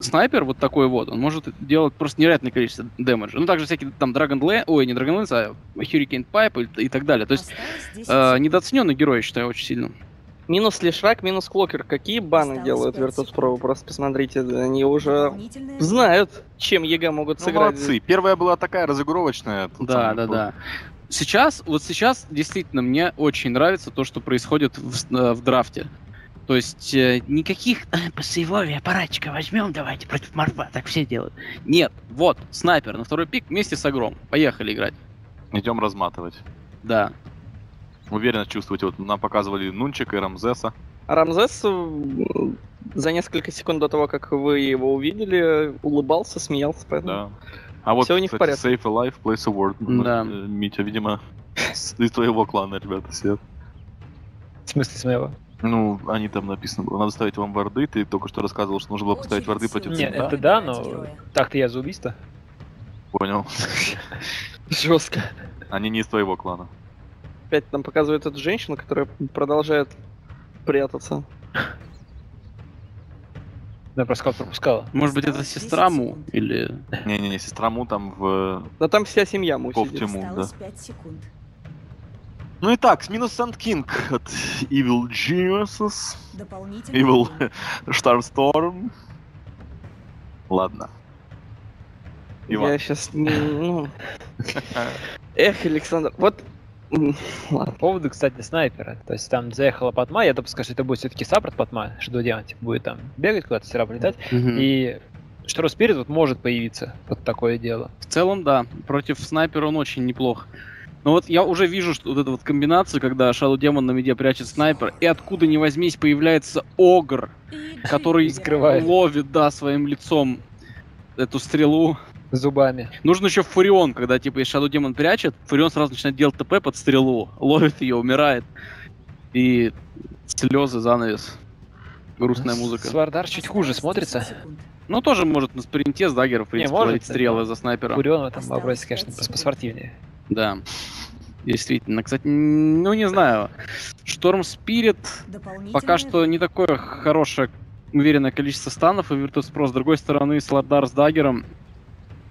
снайпер вот такой вот, он может делать просто невероятное количество damage а. Ну, также всякие там Dragon Lance, ой, не Dragon Lance, а Hurricane Pike и, и так далее. То есть э, недооцененный герой, я считаю, очень сильно. Минус Лешрак, минус Клокер. Какие баны делают Virtus.pro? Просто посмотрите, они уже знают, чем EG могут Ну, сыграть. молодцы. Первая была такая разыгровочная. Да, да, было. да. Сейчас, вот сейчас действительно мне очень нравится то, что происходит в, э, в драфте. То есть э, никаких «А, по сейвове аппаратчика возьмем, давайте против морфа, так все делают. Нет, вот, снайпер на второй пик вместе с Агром. Поехали играть. Идем разматывать. Да. Уверенно чувствуете, вот нам показывали Нунчика и Рамзеса. А Рамзес м, за несколько секунд до того, как вы его увидели, улыбался, смеялся. Поэтому... Да. А вот, Всё у них в кстати, порядке. Safe Alive, Place Award. Да. э, Митя, видимо, из твоего клана, ребята, все. В смысле с моего? Ну, они там написано было. Надо ставить вам варды. Ты только что рассказывал, что нужно было поставить варды против Нет, это да, но так-то я за убийство. Понял. Жестко. Они не из твоего клана. Опять нам показывает эту женщину, которая продолжает прятаться. Я просто как пропускала. Может быть, это сестра Му или... Не-не-не, сестра Му там в... Да там вся семья му сидит. да. Осталось 5 секунд. Ну и так, с минус Sand King от Evil Geniuses. Дополнительный Evil. Starstorm. Ладно. Иван. Я сейчас... Ну... Эх, Александр, вот... Ладно. По поводу, кстати, снайпера. То есть там заехала Патма, я допускаю, что это будет все-таки саппорт Патма, что делать? Будет там бегать куда-то, все равно летать. Мгм. И что Спирит вот может появиться под такое дело. В целом, да. Против снайпера он очень неплох. Но вот я уже вижу, что вот эта вот комбинация, когда Shadow Demon на меде прячет снайпер, и откуда ни возьмись появляется Огр, который Скрывает. ловит, да, своим лицом эту стрелу. Зубами. Нужен еще Фурион, когда типа если Shadow Demon прячет, Фурион сразу начинает делать ТП под стрелу, ловит ее, умирает. И слезы, занавес. Грустная музыка. Свардар чуть хуже 10 смотрится. Ну, тоже может на спринте с даггера, в принципе, может, ловить стрелы за снайпера. Фурион в этом вопросе, конечно, поспортивнее. Да. Действительно. Кстати, ну не знаю. Шторм Спирит пока что не такое хорошее, уверенное количество станов, и Virtus.pro с другой стороны Сладар с даггером.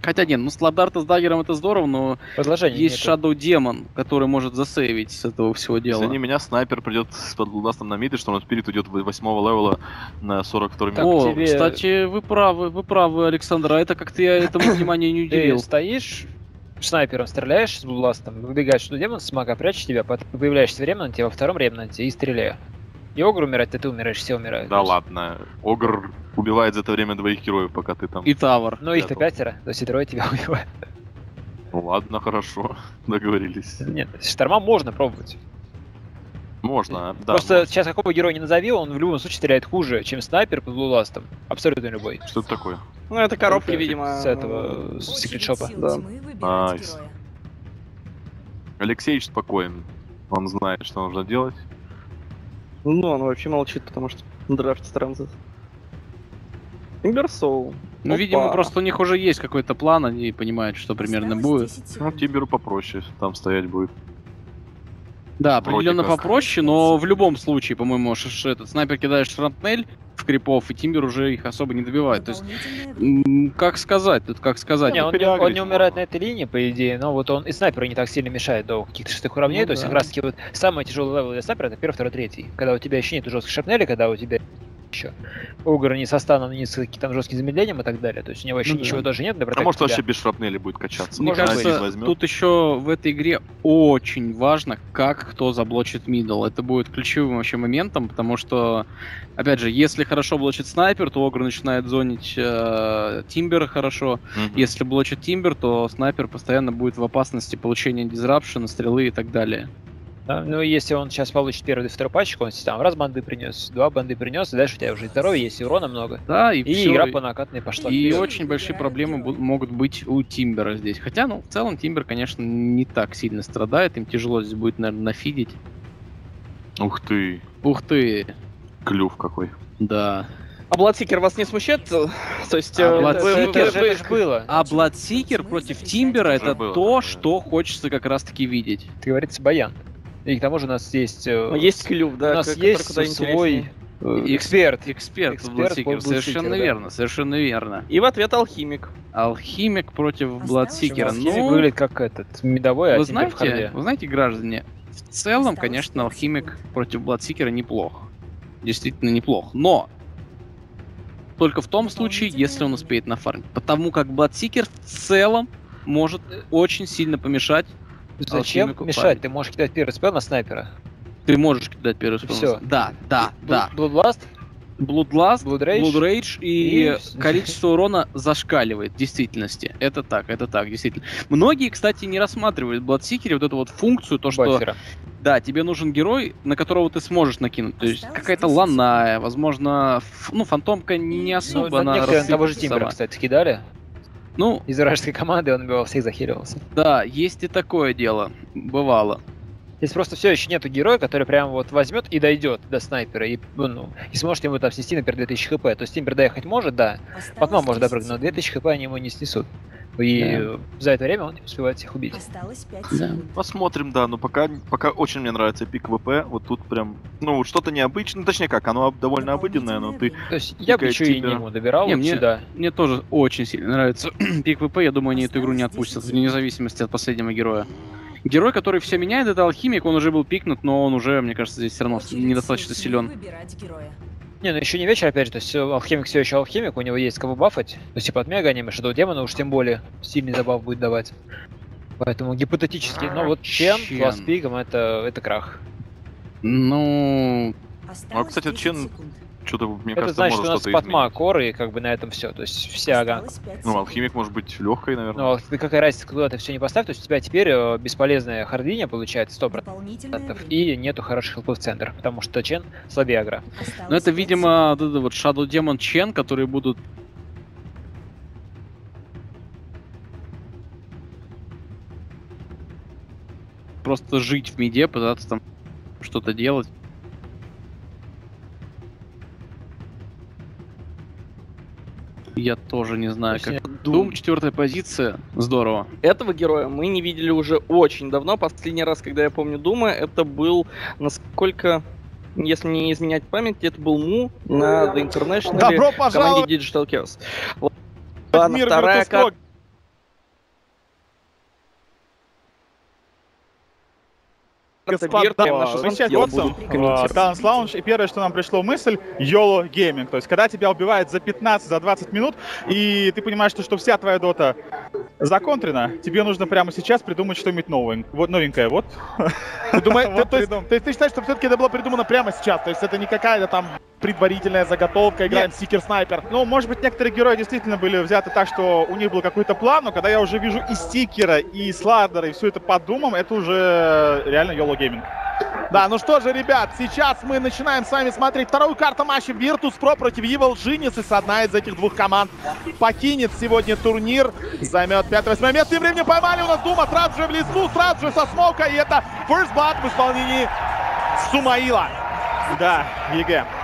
Хотя нет, ну Сладар-то с даггером это здорово, но Предложение есть нету. Shadow Demon, который может засейвить с этого всего дела. Если не меня, снайпер придет с подбластом на мид, и что он спирит уйдет в 8 левела на 42 Так, О, тебе- кстати, вы правы, вы правы, Александр, а это как-то я этому внимания не Ты уделил. стоишь, снайпером стреляешь с бластом, выбегаешь что демон, смага прячешь тебя, появляешься в ремнанте, во втором ремнанте и стреляю. И Огр умирает, и ты умираешь, все умирают. Да ладно. Огр убивает за это время двоих героев, пока ты там... И Тавр. Ну их-то пятеро, то есть и трое тебя убивают. Ну ладно, хорошо. Договорились. Нет, шторма можно пробовать. Можно, да. Просто можно. сейчас какого героя не назови, он в любом случае стреляет хуже, чем снайпер под Bloodlust ом. Абсолютно любой. Что это такое? Ну, это коробки, Только видимо. С этого, с Очередь secret shop а. Да. Nice. Алексеевич спокоен. Он знает, что нужно делать. Ну, он вообще молчит, потому что драфтит Рамзес. Timbersaw. Ну, Опа. видимо, просто у них уже есть какой-то план, они понимают, что примерно Осталось будет. 10 Ну. Тимберу попроще там стоять будет. Да, определенно попроще, но в любом случае, по-моему, этот снайпер кидаешь шрапнель в крипов, и Тимбер уже их особо не добивает. То есть, как сказать, тут как сказать. Не, он, не, он не умирает на этой линии, по идее, но вот он и снайперу не так сильно мешает до каких-то шестых уровней. Ну то есть да. как раз таки вот самый тяжелый level для снайпера это первый, второй, третий. Когда у тебя еще нет жестких шрапнелей, когда у тебя еще Огр не со stun ом, не с каким-то там жестким замедлением и так далее. То есть у него вообще Ну да. ничего даже нет для А может вообще без шрапнели будет качаться? Мне кажется, тут еще в этой игре очень важно, как кто заблочит middle. Это будет ключевым вообще моментом, потому что, опять же, если хорошо блочит снайпер, то Огр начинает зонить э, Тимбер хорошо. Мгм. Если блочит Тимбер, то снайпер постоянно будет в опасности получения Disruption а, стрелы и так далее. Да, Ну, если он сейчас получит первый и второй пачку, он там раз bounty принес, два bounty принес, и дальше у тебя уже и здоровье есть, и урона много. Да, и, И всё, игра и- по накатной пошла. И вперед. очень большие проблемы могут быть у Тимбера здесь. Хотя, ну, в целом Тимбер, конечно, не так сильно страдает. Им тяжело здесь будет, наверное, нафидить. Ух ты, Ух ты, клюв какой. да. А Бладсикер вас не смущает? То есть... А э, Bloodseeker- вы- было. А Бладсикер против Тимбера это было то, такое. что хочется как раз-таки видеть. Как говорится, баян. И к тому же у нас есть... э, Ну, Есть клюв, да, у нас есть свой интереснее. Э, Эксперт. Эксперт, Эксперт Bloodseeker, совершенно да. верно, совершенно верно. И в ответ алхимик. Алхимик против Бладсикера. Ну, выглядит как этот, медовой, а вы знаете, вы знаете, граждане, в целом, Осталось конечно, Алхимик против Бладсикера неплох. Действительно неплох. Но только в том случае, если он успеет нафармить. Потому как Бладсикер в целом может очень сильно помешать. Зачем мешать? парень. Ты можешь кидать первый спел на снайпера. Ты можешь кидать первый спел. всё. Да, да, да. Bloodlust, Bloodlust, Blood Rage. Blood Rage и, И- количество урона зашкаливает, в действительности. Это так, это так, действительно. Многие, кстати, не рассматривают в Bloodseeker вот эту вот функцию, то, что, баффера. да, тебе нужен герой, на которого ты сможешь накинуть. То есть какая-то 10 ланая, возможно, ф- ну, фантомка не Ну, особо на она некоторые того же Тимбера, кстати, кидали. Ну, Из вражеской команды он убивал всех, захиливался. да, есть и такое дело. Бывало. Здесь просто все еще нету героя, который прям вот возьмет и дойдет до снайпера и, ну, и сможет ему там снести, например, 2000 хп. То есть Тимбер доехать может, да, потом может допрыгнуть, но 2000 хп они ему не снесут. И Да. за это время он не успевает всех убить. Осталось 5 Да. Посмотрим, да, но пока, пока очень мне нравится пик ВП, вот тут прям, ну, что-то необычное, точнее как, оно довольно обыденное, но ты То есть я бы еще и Тимбера. не ему добирал Не, вот мне- сюда. Мне тоже очень сильно нравится пик ВП, я думаю, они эту игру не отпустят, вне зависимости от последнего героя. Герой, который все меняет, это алхимик, он уже был пикнут, но он уже, мне кажется, здесь все равно недостаточно силен. Не, ну еще не вечер, опять же, то есть алхимик все еще алхимик, у него есть кого бафать. То есть типа от мега аниме, Shadow демона уж тем более сильный забав будет давать. Поэтому гипотетически, ну вот Чен, Чен. класс пиком, это, это крах. Ну, Осталось кстати, 10 Чен- секунд. Что-то, мне это кажется, значит, может что у нас что-то изменить. коры, и как бы на этом все. То есть вся 5 Ну, алхимик может быть легкой, наверное. Ну, а ты какая разница, куда ты все не поставь, то есть у тебя теперь э, бесполезная хардиня получается 100%. Дополнительное время. И нету хороших хелпов в центр, потому что Чен слабее. Осталось ну это, видимо, вот это вот Shadow Demon Чен, которые будут просто жить в миде, пытаться там что-то делать. Я тоже не знаю, То есть как. Дум, четвертая позиция. Здорово. Этого героя мы не видели уже очень давно. Последний раз, когда я помню Дума, это был, насколько, если не изменять память, это был Му на The International Добро пожаловать команде Digital Chaos. Ладно, мир вторая Virtus.pro. Господа, Бирт, прям наш. Talents Lounge, и первое, что нам пришло мысль, YOLO Gaming. То есть, когда тебя убивают за 15, за 20 минут, и ты понимаешь, что, что вся твоя дота законтрена, тебе нужно прямо сейчас придумать что-нибудь новое, вот новенькое. Вот. Ты, думаешь, Вот то, есть, придум- то есть ты считаешь, что все-таки это было придумано прямо сейчас? То есть это не какая-то там предварительная заготовка, играем Сикер Снайпер. Ну, может быть, некоторые герои действительно были взяты так, что у них был какой-то план, но когда я уже вижу и стикера, и сладера, и все это под думом, это уже реально YOLO Gaming. Да, ну что же, ребят, сейчас мы начинаем с вами смотреть вторую карту матча Virtus.pro против Evil Geniuses. Одна из этих двух команд покинет сегодня турнир, займет 5-8 место. Тем временем поймали у нас Дума сразу же в лесу, сразу же со смока. И это First Blood в исполнении Сумаила. Да, EG.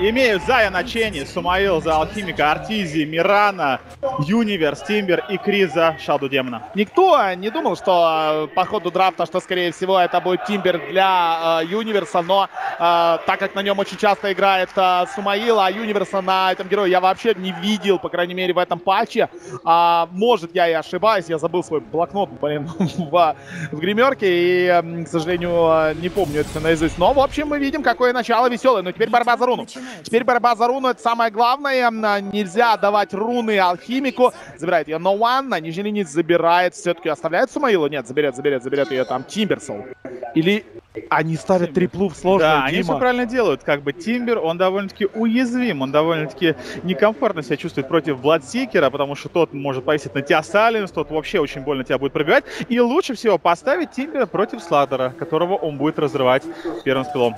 Имеют Zai на Чене, Сумаил за Алхимика, Артизи, Мирана, Юниверс, Тимбер и Крис за Shadow Demon а. Никто не думал, что э, по ходу драфта, что, скорее всего, это будет Тимбер для э, Юниверса, но э, так как на нем очень часто играет э, Сумаил, а Юниверса на этом герое я вообще не видел, по крайней мере, в этом патче. А, может, я и ошибаюсь, я забыл свой блокнот, блин, в, в гримерке, и, э, к сожалению, э, не помню это наизусть. Но, в общем, мы видим, какое начало веселое. Но теперь борьба за руну. Теперь борьба за руну, это самое главное. А, Нельзя давать руны алхимику. Забирает ее No One, на нижней линии забирает. Все-таки оставляет Сумаилу? Нет, заберет, заберет, заберет ее там Тимберсол. Или они ставят триплу в сложную, Да, они Дима. все правильно делают. Как бы Тимбер, он довольно-таки уязвим, он довольно-таки некомфортно себя чувствует против Бладсикера, потому что тот может повесить на тебя Silence, тот вообще очень больно тебя будет пробивать. И лучше всего поставить Тимбера против Слардара, которого он будет разрывать первым скиллом.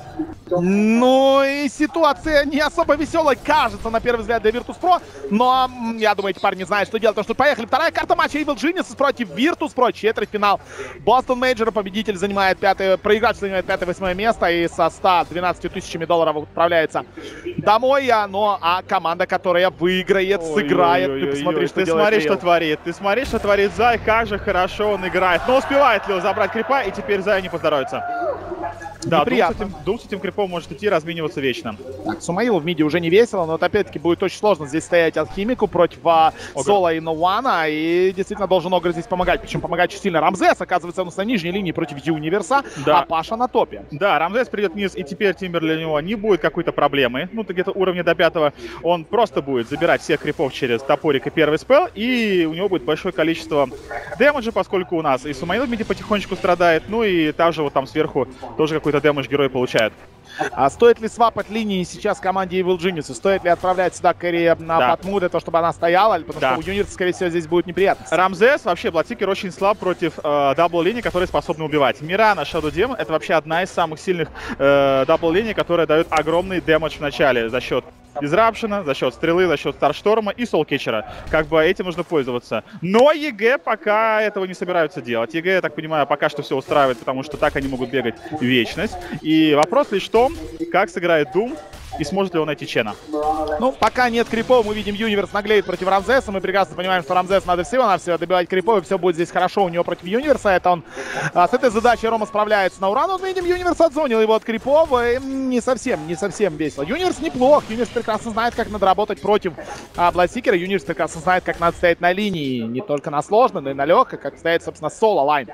Ну и ситуация не особо веселая, кажется, на первый взгляд, для Virtus.pro. Но м, я думаю, эти парни знают, что делать. Потому что поехали. Вторая карта матча Evil Geniuses против Virtus.pro. Четвертьфинал. Boston Major, победитель, занимает пятое, проигравший занимает пятое-восьмое место. И со 112 тысячами долларов отправляется домой. А, но, а команда, которая выиграет, сыграет. Ты Ой-ой-ой-ой, посмотри, что ты смотри, Лил. что творит. Ты смотри, что творит Зай, как же хорошо он играет. Но успевает ли он забрать крипа, и теперь Зай не поздоровится. Да, Дум с, неприятно. этим, Дум с этим крипом может идти размениваться вечно. Так, Сумаилу в миде уже не весело, но вот опять-таки будет очень сложно здесь стоять алхимику против а, Огр. Соло и Ноуана, и действительно должен Огр здесь помогать, причем помогать очень сильно. Рамзес оказывается нас на нижней линии против Юниверса, Да. а Паша на топе. Да, Рамзес придет вниз, и теперь Тимбер для него не будет какой-то проблемы. Ну, то где-то уровня до пятого. Он просто будет забирать всех крипов через топорик и первый spell, и у него будет большое количество damage а, поскольку у нас и Сумаил в миде потихонечку страдает, ну и также вот там сверху тоже какой-то damage герой получает. А стоит ли свапать линии сейчас команде Evil Genius? Стоит ли отправлять сюда carry на Да. ПотМу для того, чтобы она стояла? Потому Да. что у Юниверса, скорее всего, здесь будет неприятность. Рамзес, вообще, Бладсикер очень слаб против э, double-линий, которые способны убивать. Мирана, Shadow Demon — это вообще одна из самых сильных э, double-линий, которая дает огромный damage в начале за счет Disruption а, за счет стрелы, за счет Starstorm а и Soul Catcher а. Как бы этим нужно пользоваться. Но EG пока этого не собираются делать. EG, я так понимаю, пока что все устраивает, потому что так они могут бегать вечность. И вопрос лишь в том, как сыграет Дум и сможет ли он найти Чена. Ну, пока нет крипов, мы видим, Юниверс наглеет против Рамзеса. Мы прекрасно понимаем, что Рамзес надо всего-навсего добивать крипов, и все будет здесь хорошо у него против Юниверса. Это он а, с этой задачей Рома справляется на ура. Но видим, Юниверс отзонил его от крипов. И не совсем, не совсем весело. Юниверс неплох. Юниверс прекрасно знает, как надо работать против а, Бладсикера. Юниверс прекрасно знает, как надо стоять на линии. Не только на сложной, но и на легкой, как стоять, собственно, solo line.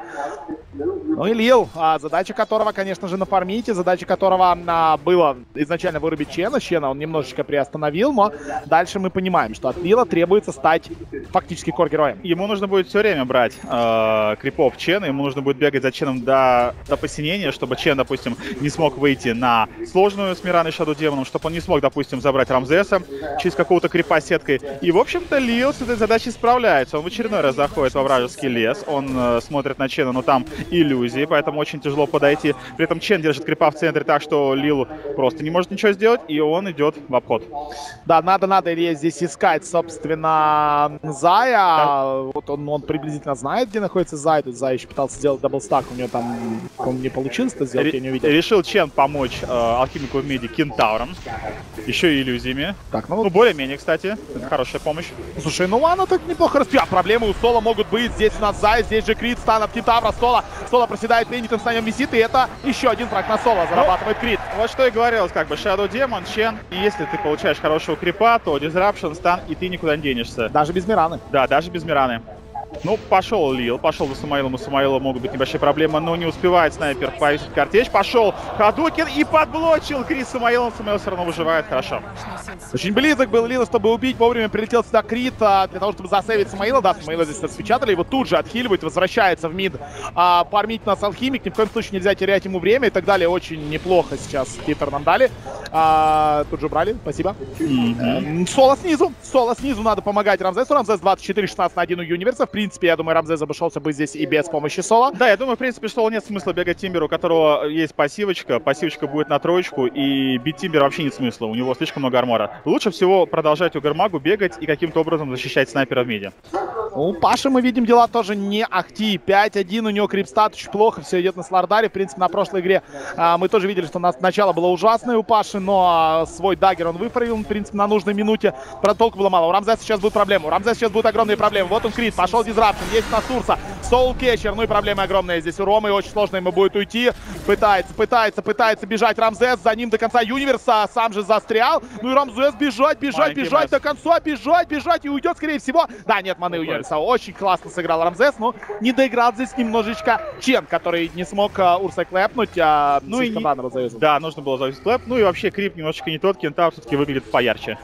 Ну и Лил, а, задача которого, конечно же, нафармить, и задача которого а, было изначально вырубить Чена. Чена он немножечко приостановил, но дальше мы понимаем, что от Лила требуется стать фактически кор-героем. Ему нужно будет все время брать э, крипов Чена, ему нужно будет бегать за Ченом до, до посинения, чтобы Чен, допустим, не смог выйти на сложную с Мираной Шаду Демоном, чтобы он не смог, допустим, забрать Рамзеса через какого-то крипа сеткой. И, в общем-то, Лил с этой задачей справляется. Он в очередной раз заходит во вражеский лес, он э, смотрит на Чена, но там иллюзии, поэтому очень тяжело подойти. При этом Чен держит крипа в центре так, что Лил просто не может ничего сделать, и он идет в обход. Да, надо, надо Илье здесь искать, собственно, Зая. Вот он, он приблизительно знает, где находится Зай. Тут Зай еще пытался сделать double stack, у него там, по-моему, не получилось это сделать, я не увидел. Решил Чен помочь э, алхимику в миде кентавром, еще и иллюзиями. Так, ну Ну, более-менее, кстати. Это хорошая помощь. слушай, ну ладно, так неплохо распи. А проблемы у Соло могут быть. Здесь у нас Зай, здесь же Крит, stun от Кентавра, Соло. Соло проседает, Penitence на нем висит, и это еще один фраг на Соло. Зарабатывает Крит. Вот что и говорилось, как бы Shadow Demon, Чен. И если ты получаешь хорошего крипа, то Disruption, стан, и ты никуда не денешься. Даже без Мираны. Да, даже без Мираны. Ну, пошел Лил, пошел за Самаилом, у Самаила могут быть небольшие проблемы, но не успевает снайпер повесить картечь. Пошел Хадукин и подблочил Крис Самаилом. Самаил все равно выживает, хорошо. Очень близок был Лила, чтобы убить. Вовремя прилетел сюда Крит а, для того, чтобы засейвить Самаила. Да, Самаила здесь распечатали. Его тут же отхиливают, возвращается в мид. А, фармить нас алхимик. Ни в коем случае нельзя терять ему время и так далее. Очень неплохо сейчас Питер нам дали. А, тут же брали, спасибо. М, Соло снизу. Соло снизу надо помогать Рамзесу. Рамзес 24-16 на 1 у Юниверса. Принципе, я думаю, Рамзес обошелся бы здесь и без помощи Соло. Да, я думаю, в принципе, что нет смысла бегать Тимберу, у которого есть пассивочка. Пассивочка будет на троечку, и бить Тимбера вообще нет смысла. У него слишком много армора. Лучше всего продолжать у Гармагу бегать и каким-то образом защищать снайпера в миде. У Паши мы видим дела тоже не ахти. 5-1 у него крипстат очень плохо, все идет на Слардаре. В принципе, на прошлой игре а, мы тоже видели, что нас начало было ужасное у Паши, но а, свой dagger он выправил, в принципе, на нужной минуте. Но толку было мало. У Рамзеса сейчас будут проблемы. У Рамзеса сейчас будут огромные проблемы. Вот он крит, пошел Disruption, есть у нас Урса. Soul Catcher, ну и проблемы огромные здесь у Ромы. Очень сложно ему будет уйти. Пытается, пытается, пытается бежать Рамзес. За ним до конца Юниверса сам же застрял. Ну и Рамзес бежать, бежать, Маленький бежать до конца, бежать, бежать и уйдет, скорее всего. Да, нет маны у Юниверса. Очень классно сыграл Рамзес, но не доиграл здесь немножечко Чен, который не смог а, Урса клэпнуть. А, Ну и. Да, нужно было завести clap. Ну и вообще крип немножечко не тот, кентавр все-таки выглядит поярче.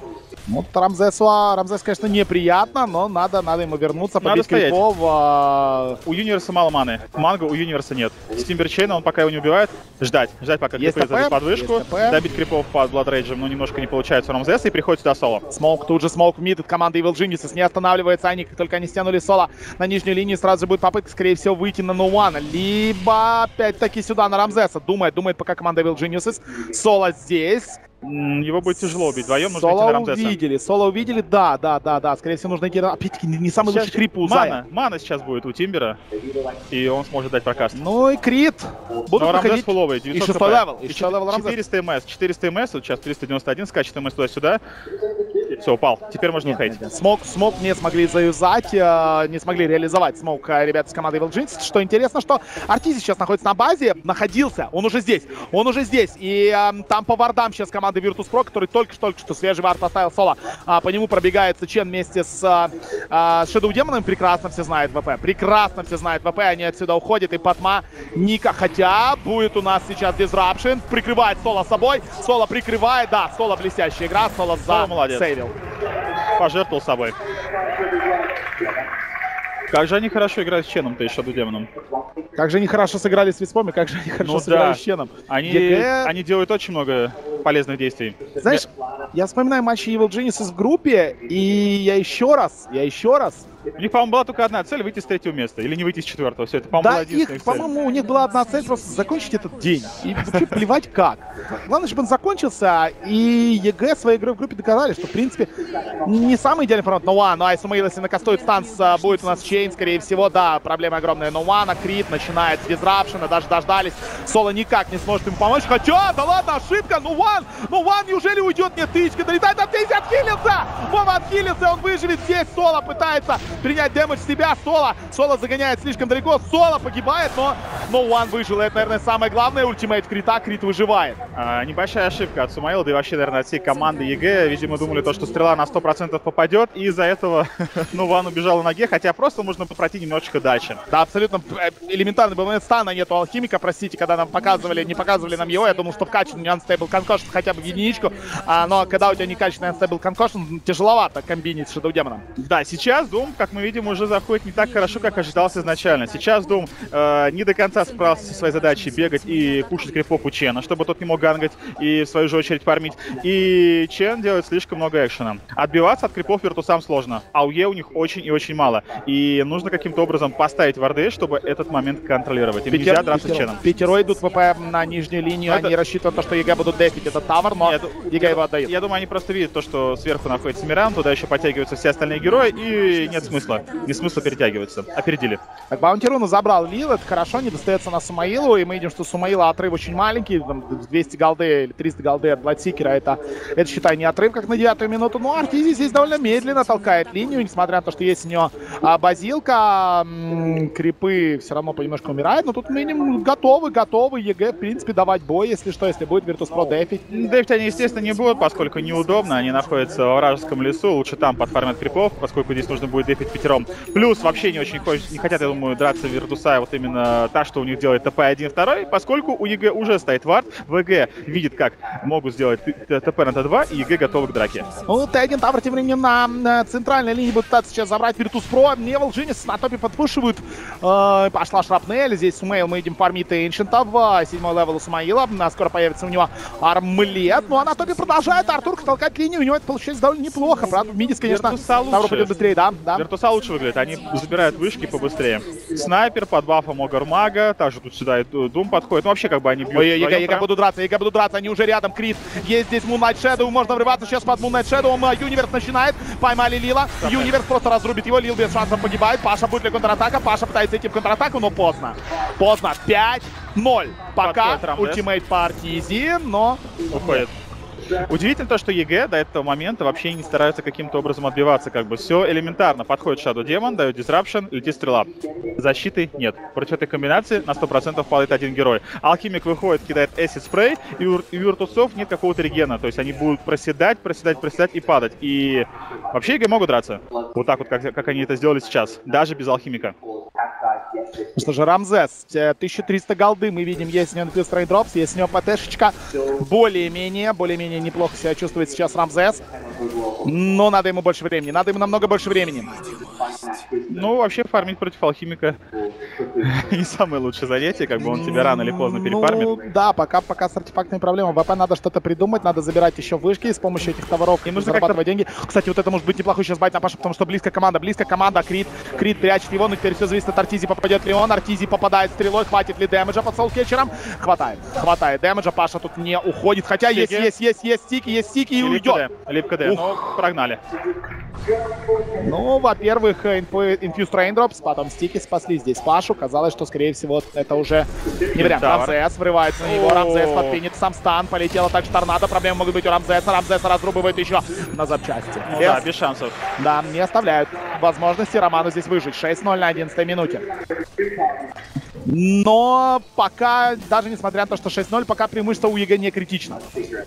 Вот Рамзесу, а, Рамзес, конечно, неприятно, но надо, надо ему вернуться, Надо стоять. Крипов. а, У Юниверса мало маны. Манго у Юниверса нет. С Timber Chain а он пока его не убивает. Ждать. Ждать, пока крипы зайдут под вышку. Добить крипов под Bloodrage ем, но немножко не получается у Рамзеса и приходит сюда соло. Smoke, тут же smoke в мид от команды Evil Geniuses. Не останавливается они, как только они стянули соло на нижней линии, сразу же будет попытка, скорее всего, выйти на Ноуана. Либо опять-таки сюда на Рамзеса. Думает, думает пока команда Evil Geniuses. Соло здесь. Его будет тяжело убить. Вдвоем нужно идти на Соло Рамзеса. увидели, соло увидели, да, да, да, да. Скорее всего, нужно идти, на- опять-таки, не самый Сейчас лучший крип у Зая. Мана, мана сейчас будет у Тимбера, и он сможет дать прокаст. Ну и крит. Будут Но Рамзес фуловый, И 900 шестой хп. level, и level Рамзес. 400 МС, 400 МС, вот сейчас 391, скачет МС туда-сюда. Все, упал. Теперь можно Нет, уходить. нет, нет. Smoke, smoke не смогли заюзать, э, не смогли реализовать smoke э, ребята с команды Evil Genius. Что интересно, что Артизи сейчас находится на базе, находился, он уже здесь, он уже здесь. И эм, там по вардам сейчас команда Virtus.pro, который только что, свежий вард поставил соло. А, по нему пробегается Чен вместе с а, а, Shadow Демоном. Прекрасно все знает ВП, прекрасно все знает ВП, они отсюда уходят. И Патма Ника, хотя будет у нас сейчас Disruption, прикрывает Соло собой, Соло прикрывает, да, Соло блестящая игра, Соло за Соло молодец. Сейвил. Пожертвовал собой. Как же они хорошо играют с Ченом-то еще демоном. Как же они хорошо сыграли с Виспом, и как же они хорошо Ну сыграли да. с Ченом. Они, EG они делают очень много полезных действий. Знаешь, я вспоминаю матчи Evil Geniuses в группе, и я еще раз, я еще раз У них, по-моему, была только одна цель выйти с третьего места. Или не выйти с четвертого. Все, это, по-моему, была Да, единственная их, цель. по-моему, у них была одна цель просто закончить этот день. И вообще плевать как. Главное, чтобы он закончился, и EG своей игрой в группе доказали, что, в принципе, не самый идеальный One, ну а Сумаил, если накастует станс, а, будет у нас chain, скорее всего, да, проблема огромная. Но One, Крит начинает с Disruption а, даже дождались. Соло никак не сможет ему помочь. Хотя, да ладно, ошибка, ну One, ну One, неужели уйдет? Нет, тычка, долетает Артизи, отхилился! Вова отхилился, он выживет здесь. Соло пытается принять damage с себя. Соло, Соло загоняет слишком далеко. Соло погибает, но, но One выжил. Это, наверное, самое главное. Ultimate Крита, Крит выживает. А, небольшая ошибка от Сумаила, да и вообще, наверное, от всей команды EG. Видимо, думали то, что стрела на 100% попадет, и из-за этого, ну, Ван убежал на ноге, хотя просто нужно пройти немножечко дальше. Да, абсолютно э, элементарный был момент stun а, нету алхимика, простите, когда нам показывали, не показывали нам его, я думал, что вкачан Unstable Concussion хотя бы в единичку, а, но когда у тебя не качественный Unstable Concussion, тяжеловато комбинить с Shadow Демоном. Да, сейчас Дум, как мы видим, уже заходит не так хорошо, как ожидалось изначально. Сейчас Дум э, не до конца справился со своей задачей бегать и пушить крипов у Чена, чтобы тот не мог гангать и в свою же очередь фармить. И Чен делает слишком много экшена. Отбиваться от крипов Виртусам сложно, а у Е у них очень и очень мало. И нужно каким-то образом поставить варды, чтобы этот момент контролировать. Им нельзя драться с Ченом. Пятеро идут ВП на нижнюю линию, Это- они рассчитывают на то, что EG будут дефить этот tower, но Нет, EG его отдает. Я думаю, они просто видят то, что сверху находится Мирана, туда еще подтягиваются все остальные герои, и нет смысла. Нет смысла перетягиваться. Опередили. Так, Bounty руна забрал Лил, это хорошо, не достается на Сумаилу, и мы видим, что Сумаила отрыв очень маленький, там 200 голды или 300 голды от Бладсикера, это, это, считай, не отрыв, как на девятую минуту, но Артизи здесь довольно медленно толкает линию, несмотря на то, что есть у него а, базилка, м, крипы все равно понемножку умирают, но тут мы видим, готовы, готовы EG, в принципе, давать бой, если что, если будет Virtus.pro дефить. Дефить они, естественно, не будут, поскольку неудобно. Они находятся во вражеском лесу. Лучше там подфармят крипов, поскольку здесь нужно будет дефить пятером. Плюс вообще не очень хочет, не хотят, я думаю, драться Виртуса. Вот именно та, что у них делает ТП 1-2, поскольку у EG уже стоит ward. EG видит, как могут сделать ТП на Т2, и EG готовы к драке. Ну, Тегин Тавр тем временем на, центральной линии будет пытаться сейчас забрать Virtus.pro. Evil Geniuses на топе подпушивают. Э, пошла шрапнель. Здесь Сумейл мы видим фармит Ancient ов. Седьмой level у Смаила. А Скоро появится у него Armlet. Ну а на топе продолжает Артур толкать линию. У него это получается довольно неплохо. Правда, в миде, конечно, tower пойдет быстрее, да? да. Виртуса лучше выглядит, они забирают вышки побыстрее. Снайпер под бафом Огармага, также тут сюда и Ду- Дум подходит. Ну вообще как бы они бьют Ой, EG, EG будут драться, EG будут драться, они уже рядом, Крит. Есть здесь Moonlight Shadow, можно врываться сейчас под Moonlight Shadow. а, Юниверс начинает, поймали Лила. Юниверс просто разрубит его, Лил без шансов погибает. Паша будет ли контратака? Паша пытается идти в контратаку, но поздно. Поздно. 5-0. Пока ultimate партии, но... уходит. Удивительно то, что EG до этого момента вообще не стараются каким-то образом отбиваться. Как бы все элементарно. Подходит Shadow Demon, дает Disruption, летит стрела. Защиты нет. Против этой комбинации на 100% падает один герой. Алхимик выходит, кидает Acid Spray, и у, Виртусов нет какого-то регена. То есть они будут проседать, проседать, проседать и падать. И вообще EG могут драться. Вот так вот, как, как они это сделали сейчас. Даже без Алхимика. Ну что же, Рамзес, э, 1300 голды мы видим, есть у него Raindrops, есть у него ПТшечка. Более-менее, более-менее неплохо себя чувствует сейчас Рамзес. Но надо ему больше времени, надо ему намного больше времени. Ну, вообще фармить против Алхимика не самое лучшее занятие. Как бы он тебя рано или поздно перефармит. Ну, да, пока, пока с артефактными проблемами. ВП надо что-то придумать, надо забирать еще вышки и с помощью этих tower ов Им нужно зарабатывать деньги. Кстати, вот это может быть неплохой сейчас байт на Пашу, потому что близко команда, близко команда. Крит, Крит прячет его, но теперь все зависит от Артизи. Попадет ли он, Артизи попадает стрелой, хватит ли damage а под Soul Catcher ом? Хватает, хватает damage а, Паша тут не уходит. Хотя есть, есть, есть, есть стики, есть стики и И уйдет. Липка Д. Ух. Ну, прогнали. Ну, во-первых, Infused Raindrops, потом стики спасли здесь Пашу. Казалось, что, скорее всего, это уже не вариант. Рамзес врывается на него. Рамзес подпинит сам стан, полетела также торнадо, проблемы могут быть у Рамзеса, Рамзеса разрубывает еще на запчасти. Ну да, без шансов. да, не оставляют возможности Роману здесь выжить. 6-0 на 11 минуте. Но пока, даже несмотря на то, что 6-0, пока преимущество у EG не критично.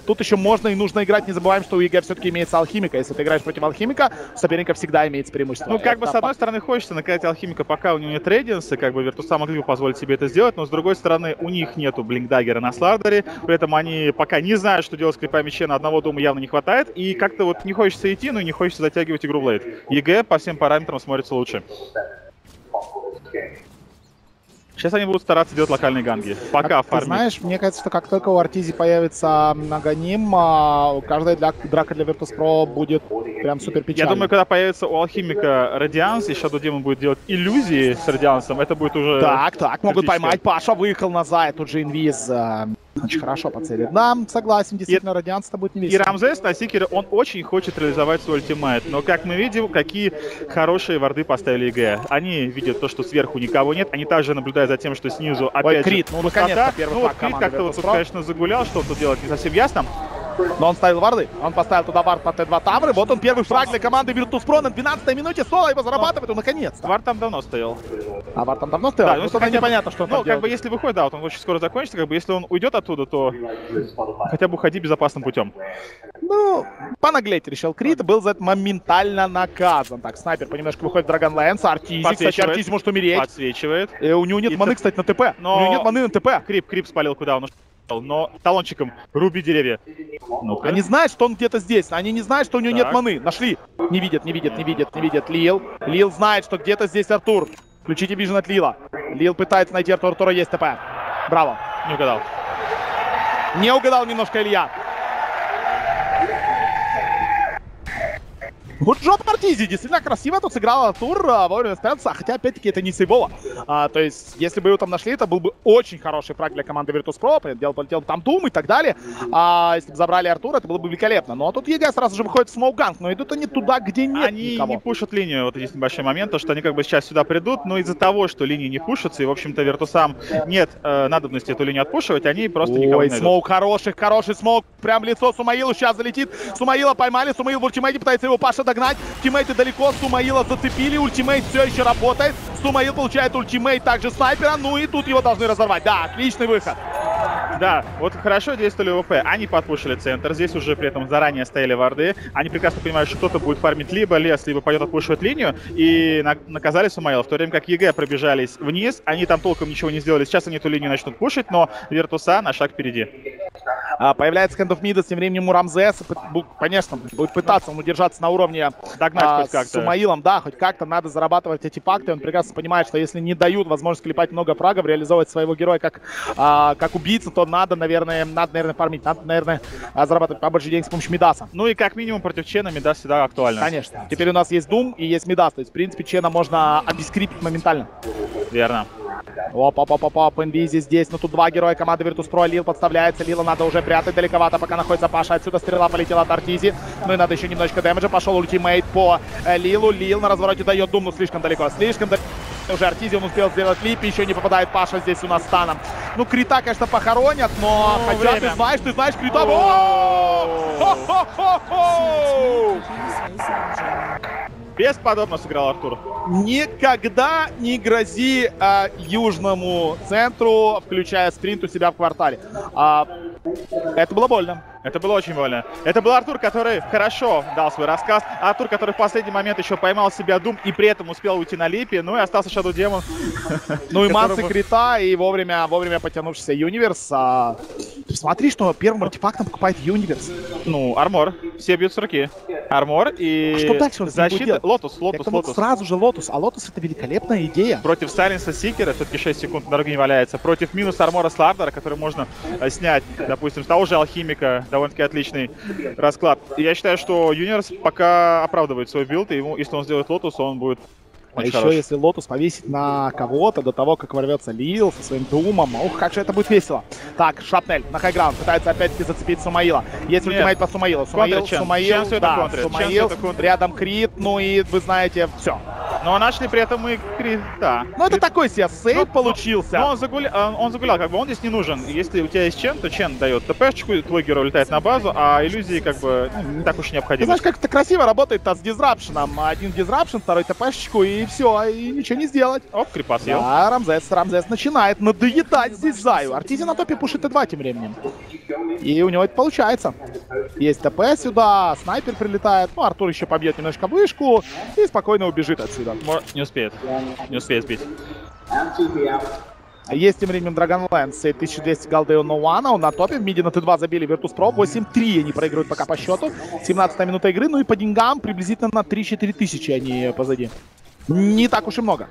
Тут еще можно и нужно играть. Не забываем, что у EG все-таки имеется алхимик. Если ты играешь против алхимика, у соперника всегда имеется преимущество. Ну, как бы, Это с одной стороны, хочется наказать Алхимика, пока у него нет Radiance а, как бы Виртуса могли бы позволить себе это сделать, но, с другой стороны, у них нету Blink Dagger а на Слардере, при этом они пока не знают, что делать с крипами Чена, одного Дума явно не хватает, и как-то вот не хочется идти, но и не хочется затягивать игру в late. EG по всем параметрам смотрится лучше. Сейчас они будут стараться делать локальные ганги. Пока Как фармить. знаешь, мне кажется, что как только у Артизи появится многоним, а, каждая для, драка для Virtus.pro будет прям супер Я печальной. думаю, когда появится у Алхимика Radiance, и Shadow Demon будет делать иллюзии с Radiance ом, это будет уже... Так, так, могут поймать. Паша выехал назад. Тут же инвиз э, очень хорошо поцелит. Да, согласен, действительно, Radiance это будет не И весело. Рамзес на Сикере, он очень хочет реализовать свой ультимейт. Но, как мы видим, какие хорошие варды поставили EG. Они видят то, что сверху никого нет. Они также наблюдают за тем, что снизу опять же Крит, ну, наконец-то Ну, вот Крит как-то вот тут, конечно, загулял, что тут делает не совсем ясно. Но он ставил варды. Он поставил туда вард по Т2 tower ы. Вот он первый фраг для команды Virtus.pro на 12 минуте. Соло его зарабатывает, он наконец-то. Вард там давно стоял. А вард там давно стоял? Да, ну, ну, хотя бы- непонятно, что он Ну, как бы, делает. если выходит, да, вот он очень скоро закончится, как бы, если он уйдет оттуда, то хотя бы уходи безопасным путем. Ну, понаглеть решил Крит, был за это моментально наказан. Так, снайпер понемножку выходит в Драгон Лэнс. Артизи, кстати, Подсвечивает. Артизи может умереть. Подсвечивает. Э, у него нет И маны, кстати, на ТП. Но- У него нет маны на ТП. Крип, Крип спалил куда он. Но талончиком руби деревья. Ну-ка. Они знают, что он где-то здесь. Они не знают, что у него нет Так. маны. Нашли. Не видят, не видят, не видят, не видят. Лил. Лил знает, что где-то здесь Артур. Включите вижен от Лила. Лил пытается найти Артура. Артура есть ТП. Браво. Не угадал. Не угадал немножко Илья. Вот Джоб Мартизи действительно красиво тут сыграл Артур а, вовремя спрятался, хотя опять-таки это не сейвово. А, то есть, если бы его там нашли, это был бы очень хороший фраг для команды Virtus.pro, понятное дело, полетел бы там Дум и так далее. А если бы забрали Артура, это было бы великолепно. Но тут EG сразу же выходит в smoke gank, но идут они туда, где нет они никого. не пушат линию, вот здесь небольшой момент, то, что они как бы сейчас сюда придут, но из-за того, что линии не пушатся, и, в общем-то, Виртусам нет э, надобности эту линию отпушивать, они просто никого Ой, не найдут. smoke хороший, хороший smoke. Прям лицо Сумаилу сейчас залетит. Сумаила поймали, Сумаил в ультимейте пытается его Паша догнать. Тиммейты далеко, Сумаила зацепили, ультимейт все еще работает. Сумаил получает ультимейт также снайпера, ну и тут его должны разорвать. Да, отличный выход. Да, вот хорошо действовали ВП. Они подпушили центр. Здесь уже при этом заранее стояли варды. Они прекрасно понимают, что кто-то будет фармить либо лес, либо пойдет отпушивать линию. И на- наказали Сумаила. В то время как EG пробежались вниз. Они там толком ничего не сделали. Сейчас они эту линию начнут пушить, но Виртуса на шаг впереди. А, появляется Hand of Midas, тем временем бу- конечно, будет пытаться он удержаться на уровне Догнать а, хоть как-то. с Сумаилом, да, хоть как-то надо зарабатывать эти факты. Он прекрасно понимает, что если не дают возможность клепать много фрагов, реализовывать своего героя как, а, как убийцу, то надо, наверное, надо, наверное, фармить, надо, наверное, а, зарабатывать побольше денег с помощью Мидаса. Ну и как минимум против Чена Мидас всегда актуально. Конечно. Теперь у нас есть Дум и есть Мидас. То есть, в принципе, Чена можно обескрипить моментально. Верно. Оп, оп, оп, оп, оп, Инвизи здесь, но тут два героя команды Virtus.pro, Лил подставляется, Лила надо уже прятать далековато, пока находится Паша, отсюда стрела полетела от Артизи, ну и надо еще немножечко дэмэджа, пошел ультимейт по э, Лилу, Лил на развороте дает Дум, но слишком далеко, слишком далеко. Уже Артизи он успел сделать лип, еще не попадает Паша здесь у нас станом. Ну, Крита, конечно, похоронят, но Ну, хотя время. ты знаешь, ты знаешь Крита. О! Бесподобно сыграл Артур. Никогда не грози а, южному центру, включая спринт у себя в квартале. А, это было больно. Это было очень больно. Это был Артур, который хорошо дал свой рассказ. Артур, который в последний момент еще поймал себя Дум и при этом успел уйти на липе. Ну и остался Shadow Демон. Ну и Манс и которому- Крита, и вовремя, вовремя потянувшийся Юниверс. А, смотри, что первым артефактом покупает Юниверс. Ну, armor. Все бьют с руки. Armor и А что дальше он защита. Lotus, Lotus, Lotus. сразу же Lotus. А Lotus это великолепная идея. Против silence а Сикера, все-таки 6 секунд на дороге не валяется. Против минус armor а Слардера, который можно э, снять, допустим, с того же Алхимика. Довольно-таки отличный расклад. Я считаю, что Юниверс пока оправдывает свой build, и ему, если он сделает Lotus, он будет А еще хорош. если Lotus повесить на кого-то до того, как ворвется Лил со своим Думом, ух, как же это будет весело. Так, Шрапнель на high ground пытается опять-таки зацепить Сумаила. Есть Нет. ультимейт по Сумаилу. Сумаил, Контрит Чен. Сумаил, это да, Сумаил, рядом Крит, ну и вы знаете, все. Но нашли при этом и Крита. Ну, это такой себе Ну, получился. Но он загулял, он загулял, как бы он здесь не нужен. Если у тебя есть Чен, то Чен дает ТПшечку, твой герой улетает на базу, а иллюзии как бы ну, не так уж и Ты необходимы. знаешь, как это красиво работает-то с Disruption ом. Один Disruption, второй ТПшечку, и все, и ничего не сделать. Оп, крипа съел. Да, Рамзес, Рамзес начинает надоедать здесь Заю. Артизи на топе пушит Т2 тем временем. И у него это получается. Есть ТП сюда, снайпер прилетает. Ну, Артур еще побьет немножко вышку и спокойно убежит отсюда. Не успеет. Не успеет сбить. Есть тем временем Dragonlance, 1200 голды у Ноуана, он на топе, в миде на Т2 забили Virtus.pro, 8-3 они проигрывают пока по счету, 17 минута игры, ну и по деньгам приблизительно на 3-4 тысячи они позади. Не так уж и много.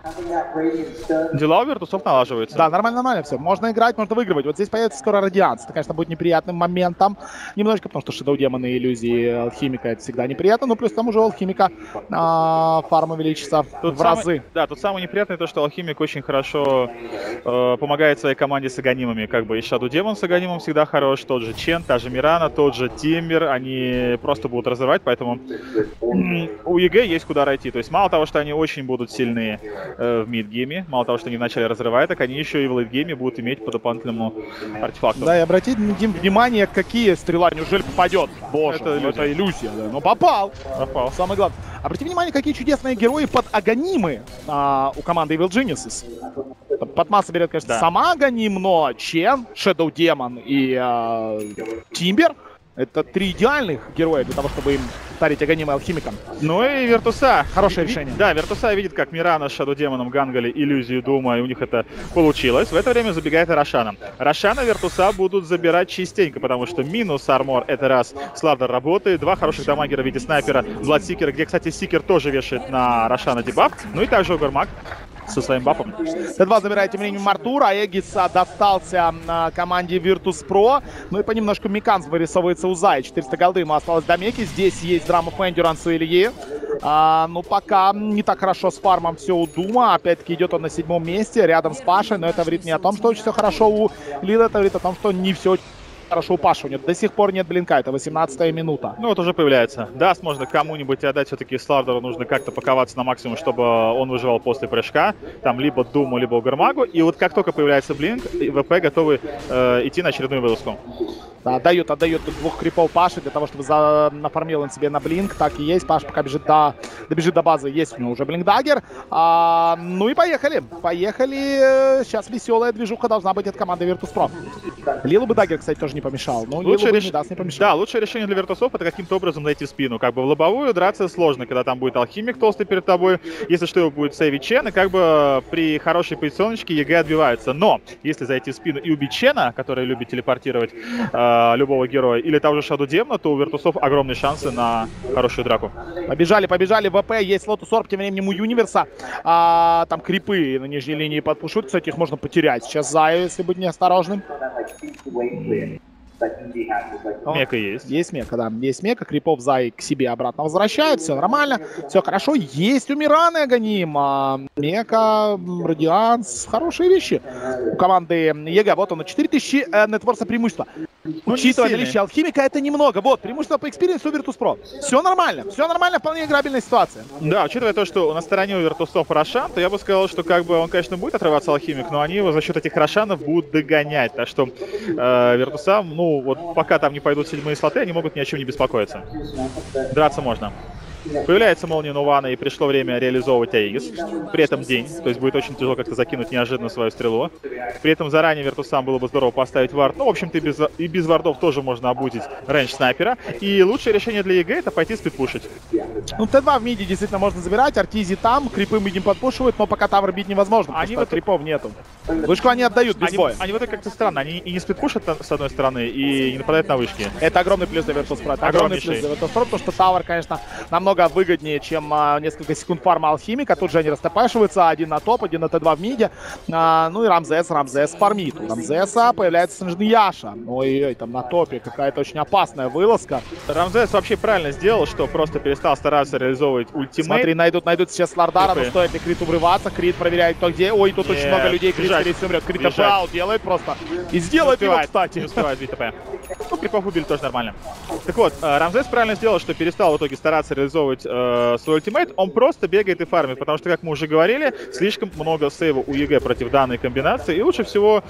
Дела у Виртусов налаживаются. Да, нормально, нормально все. Можно играть, можно выигрывать. Вот здесь появится скоро Радианс. Это, конечно, будет неприятным моментом. Немножечко, потому что Shadow Demon ы и иллюзии Алхимика это всегда неприятно. Но плюс к тому же у Алхимика а, фарма увеличится Тут в самый- разы. Да, тут самое неприятное то, что Алхимик очень хорошо э, помогает своей команде с аганимами. Как бы и Shadow Demon с аганимом всегда хорош, тот же Чен, та же Мирана, тот же Тимбер, они просто будут разрывать, поэтому у EG есть куда расти. То есть мало того, что они очень будут сильны э, в mid game е, мало того, что они вначале разрывают, так они еще и в late game е будут иметь по дополнительному артефакту. Да, и обратите внимание, какие стрела, неужели попадет? Боже, Это иллюзия. это иллюзия, да. Но попал. Попал. Самое главное. Обратите внимание, какие чудесные герои под аганимы а, у команды Evil Geniuses. Под масса берет, конечно, Да. сама аганим, но Чен, Shadow Demon и а, Тимбер это три идеальных героя для того, чтобы им старить аганимы алхимикам. Ну и Вертуса. Хорошее решение. Да, Вертуса видит, как Мирана с Шаду Демоном гангали иллюзию Дума, и у них это получилось. В это время забегает и Рошана. Рошана Вертуса будут забирать частенько, потому что минус armor это раз Слардер работает, два хороших дамагера в виде снайпера, Бладсикера, где, кстати, Сикер тоже вешает на Рошана debuff, ну и также Огр-маг со своим buff ом. Т2 забирает тем временем Артура, а Эгис достался а, команде Virtus.pro. Ну и понемножку Mekansm вырисовывается у Зая. 400 голды ему осталось до Меки. Здесь есть Drum of Endurance у Ильи. А, ну, пока не так хорошо с фармом все у Дума. Опять-таки идет он на седьмом месте, рядом с Пашей. Но это говорит не о том, что очень все хорошо у Лила, это говорит о том, что не все хорошо у Паши. У него до сих пор нет blink а. Это 18 минута. Ну вот уже появляется. Dust можно кому-нибудь отдать, все-таки Слардеру нужно как-то паковаться на максимум, чтобы он выживал после прыжка. Там либо Думу, либо Огр-магу. И вот как только появляется Blink, ВП готовы э, идти на очередную вылазку. Да, отдает, отдает двух крипов Паши для того, чтобы за... нафармил он себе на blink. Так и есть. Паш пока бежит до... добежит до базы. Есть у него уже Blink Dagger. А, ну и поехали. Поехали. Сейчас веселая движуха должна быть от команды Virtus.pro. Лилу бы dagger, кстати, тоже не помешал. Но Лучшее Лилу бы реш- не даст, не помешал. Да, лучшее решение для вертусов это каким-то образом найти спину. Как бы в лобовую драться сложно, когда там будет алхимик толстый перед тобой. Если что, его будет сейвить Чен, и как бы при хорошей позиционочке EG отбиваются. Но если зайти в спину и убить Чена, который любит телепортировать э, любого героя, или того же Shadow Demon а, то у вертусов огромные шансы на хорошую драку. Побежали, побежали. ВП есть Lotus Orb, тем временем у Юниверса. А, там крипы на нижней линии подпушут. Кстати, их можно потерять. Сейчас Заю, если быть неосторожным. О, Мека есть. Есть мека, да. Есть мека. Крипов Зай к себе обратно возвращает. Все нормально. Все хорошо. Есть у Мираны Аганим. А, мека, Radiance. Хорошие вещи. У команды EG. Вот он. 4000 э, net worth а преимущества. Ну, Учитывая наличие алхимика, это немного. Вот, преимущество по experience у Virtus.pro. Все нормально. Все нормально. Вполне играбельная ситуация. Да, учитывая то, что на стороне у вертусов Рошан, то я бы сказал, что как бы он, конечно, будет отрываться алхимик, но они его за счет этих Рошанов будут догонять. Так что э, вертусам, ну, вот пока там не пойдут седьмые слоты, они могут ни о чем не беспокоиться. Драться можно. Появляется молния Нувана, и пришло время реализовывать Aegis. При этом день, то есть будет очень тяжело как-то закинуть неожиданно свою стрелу. При этом заранее Вертусам было бы здорово поставить вард. Ну, в общем-то, и без, и без вардов тоже можно обузить range снайпера. И лучшее решение для EG это пойти сплитпушить. Ну, Т2 в миде действительно можно забирать. Артизи там. Крипы мидим подпушивают, но пока tower бить невозможно. Они вот- крипов нету. Вышку они отдают без Они, боя. они вот это как-то странно, они и не сплитпушат с одной стороны, и не нападают на вышки. Это огромный плюс для Virtus.pro. Огромный Огромнейший. плюс для Virtus.pro, потому что tower, конечно, намного выгоднее, чем а, несколько секунд фарма Алхимика. Тут же они растопашиваются. Один на топ, один на Т2 в миде. А, ну и Рамзес, Рамзес фармит. У Рамзеса появляется Снежный Яша. Ой-ой, там на топе какая-то очень опасная вылазка. Рамзес вообще правильно сделал, что просто перестал стараться реализовывать ультимейт. Смотри, найдут, найдут сейчас Лардара, но стоит ли Криту врываться. Крит проверяет, кто где. Ой, тут очень Нет, много людей. Крит, скорее умрет. Крит. ТП делает просто. И сделает его, кстати. Не успевает ТП. Ну, крипов убили тоже нормально. Так вот, э, Рамзес правильно сделал, что перестал в итоге стараться реализовывать э, свой ультимейт. Он просто бегает и фармит, потому что, как мы уже говорили, слишком много сейва у EG против данной комбинации. И лучше всего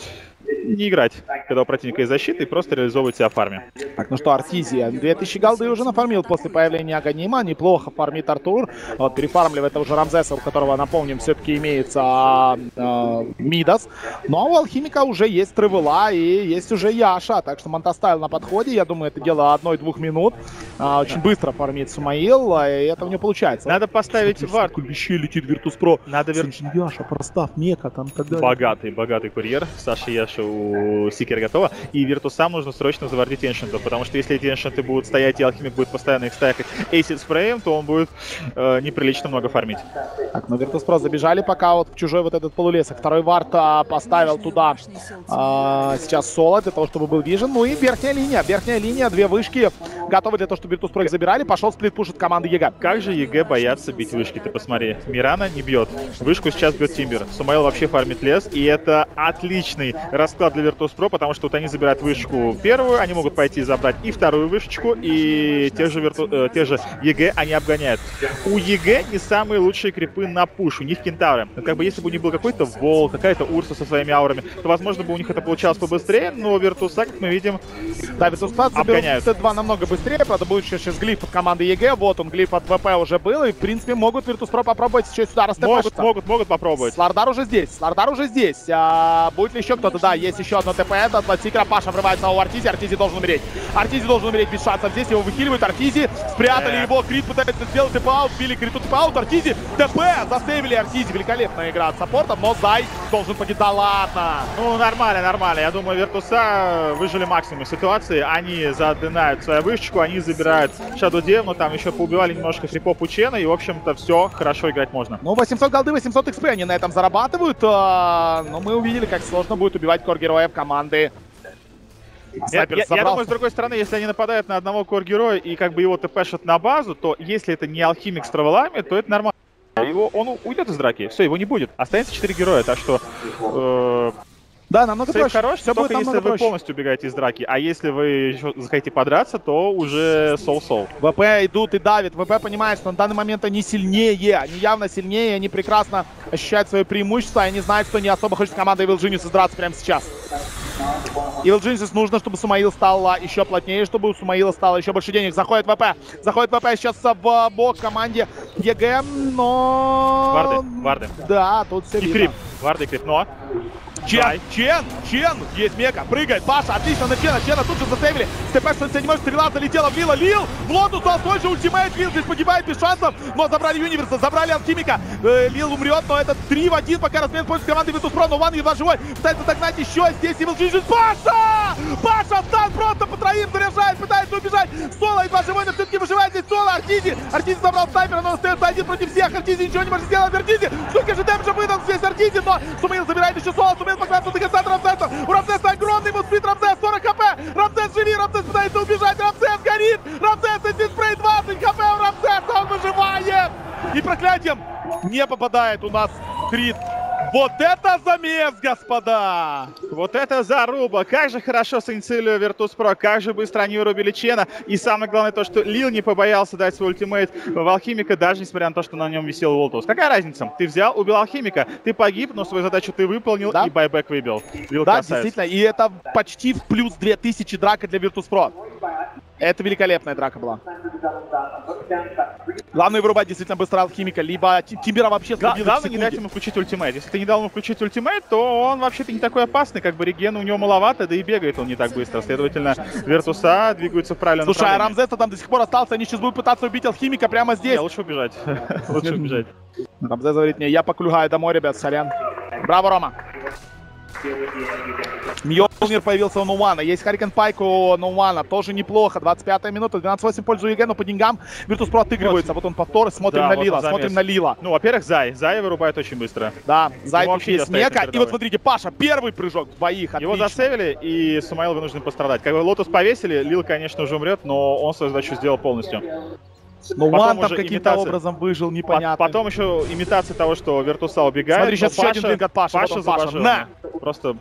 не играть, когда у противника есть защита, и просто реализовывать себя в фарме. Так, ну что, Артизия, 2000 голды уже нафармил после появления Аганима. Неплохо фармит Артур. Вот, перефармливает уже Рамзеса, у которого, напомним, все-таки имеется а, а, Мидас. Но у Алхимика уже есть Тревела и есть уже Яша. Так что Manta Style на подходе. Я думаю, это дело одной-двух минут. А, очень быстро фармит Сумаил, а, и это у него получается. Надо поставить вард. Сколько вещей летит Virtus.pro. Надо вер... Яша, простав, Мека, там далее. Богатый, богатый курьер. Саша Яша у Сикера готова. И Виртусам нужно срочно завардить эншентов, потому что если эти эншенты будут стоять, и Алхимик будет постоянно их стакать acid spray ем, то он будет э, неприлично много фармить. Так, ну Virtus.pro забежали пока вот в чужой вот этот полулесок. Второй вард а, поставил туда а, сейчас соло для того, чтобы был vision. Ну и верхняя линия. Верхняя линия, две вышки готовы для того, чтобы Virtus.pro их забирали. Пошел split push от команды EG. Как же EG боятся бить вышки, ты посмотри. Мирана не бьет. Вышку сейчас бьет Тимбер. Сумаил вообще фармит лес. И это отличный расклад для Virtus.pro, потому что вот они забирают вышку первую, они могут пойти забрать и вторую вышечку, и те же, Virtu... э, те же EG они обгоняют. У EG не самые лучшие крипы на пуш, у них кентавры. Но как бы если бы у них был какой-то Волк, какая-то Урса со своими аурами, то возможно бы у них это получалось побыстрее, но Виртуса, как мы видим, Да, Virtus.pro Обгоняют. заберут Т2 намного быстрее. Правда, будет еще сейчас глиф от команды EG. Вот он, глиф от ВП уже был. И, в принципе, могут Virtus.pro попробовать еще сюда могут, растепашиться. могут, могут попробовать. Слардар уже здесь, Слардар уже здесь. А, будет ли еще кто-то? Да, есть еще одно ТП. Это от Сикера. Паша врывается у Артизи. Артизи должен умереть. Артизи должен умереть без шансов. Здесь его выхиливают. Артизи спрятали его. Крит пытается сделать ТП- out. Били Криту ТП- out. Артизи ТП. Засейвили Артизи. Великолепная игра от саппорта. Но Зай должен погибать. Да ладно. Ну, нормально, нормально. Я думаю, Виртуса выжали максимум ситуации. Они заденаят свою вышечку, они забирают Shadow Demon а, там еще поубивали немножко крипов у Чена, и, в общем-то, все, хорошо играть можно. Ну, 800 голды, 800 XP они на этом зарабатывают. а, Но мы увидели, как сложно будет убивать core -героев команды. Я, я- я думаю, с другой стороны, если они нападают на одного кор-героя и как бы его тпшат на базу, то если это не алхимик с травелами, то это нормально. Его, он уйдет из драки, все, его не будет. Останется 4 героя, так что э, Да, намного сейф проще. хорош, Все только будет если вы проще. полностью убегаете из драки. А если вы еще захотите подраться, то уже сол-сол. ВП идут и давят. ВП понимает, что на данный момент они сильнее. Они явно сильнее, они прекрасно ощущают свое преимущество. И они знают, что не особо хочет команда Evil Genius драться прямо сейчас. Evil Genius нужно, чтобы Сумаил стал еще плотнее, чтобы у Сумаила стало еще больше денег. Заходит ВП. Заходит ВП сейчас в бок команде EG, но... Варды, варды. Да, тут все И видно. крип. Варды и крип. Но Чен, Дай. Чен, Чен, есть Мека, прыгает, Паша, отлично на Чена, Чена тут же Степэш не может, стрела залетела в Лила, Лил, в Лотус, а свой же ультимейт, Лил здесь погибает без шансов, но забрали Юниверса, забрали Алхимика, Э, Лил умрет, но это 3 в 1, пока размен пользуется команды Virtus.pro, но Ван едва живой, пытается догнать еще, здесь. Evil Genius, Паша! Паша стан просто по троим заряжает, пытается убежать, Соло едва живой, но все-таки выживает здесь. Соло, Артизи, Артизи забрал снайпера, но остается один против всех, Артизи ничего не может сделать, Артизи, сколько же дэмэджа выдал здесь Артизи, но Сумеил забирает еще Соло, Сумеил до конца от Рамзеса, у Рамзеса огромный move speed, Рамзес 40 хп, Рамзес живи, Рамзес пытается убежать, Рамзес горит, Рамзес acid spray 20 хп у Рамзеса, он выживает! И проклятием не попадает у нас крит. Вот это замес, господа! Вот это заруба! Как же хорошо синициировали Virtus.pro, как же быстро они вырубили Чена. И самое главное то, что Лил не побоялся дать свой ультимейт в Алхимика, даже несмотря на то, что на нем висел Волтус. Какая разница? Ты взял, убил Алхимика, ты погиб, но свою задачу ты выполнил Да. и байбек выбил. Лил Да, красавец. действительно, и это почти в плюс 2000 драка для Virtus.pro. Это великолепная драка была. Главное вырубать действительно быстро алхимика, либо Ти- Тимбера вообще главное не дать ему включить ультимейт. Если ты не дал ему включить ультимейт, то он вообще-то не такой опасный, как бы реген у него маловато, да и бегает он не так быстро. Следовательно, Виртуса двигаются в правильном Слушай, а направлении. Рамзеса там до сих пор остался, они сейчас будут пытаться убить алхимика прямо здесь. Не, лучше убежать. Лучше убежать. Рамзес говорит мне, я поклюгаю домой, ребят, сорян. Браво, Рома. Mjollnir появился у Нуана. Есть Hurricane Pike у Нуана. Тоже неплохо. 25 минута. 12-8 в пользу EG, но по деньгам Virtus.pro отыгрывается. Вот он повтор. Смотрим Да, на вот Лила. замес. Смотрим на Лила. Ну, во-первых, Зай. Зай вырубает очень быстро. Да, Зай вообще есть Мека. И вот смотрите, Паша, первый прыжок в двоих. Его Отлично. засейвили, и Сумаил вынужден пострадать. Как бы Лотус повесили, Лил, конечно, уже умрет, но он свою задачу сделал полностью. Ну, Потом Ван там каким-то имитация. образом выжил, По- непонятно. Потом еще имитация того, что Виртуса убегает. Смотри, сейчас еще один Паша- от. Паша Вот он, Паша. заложил. На! Просто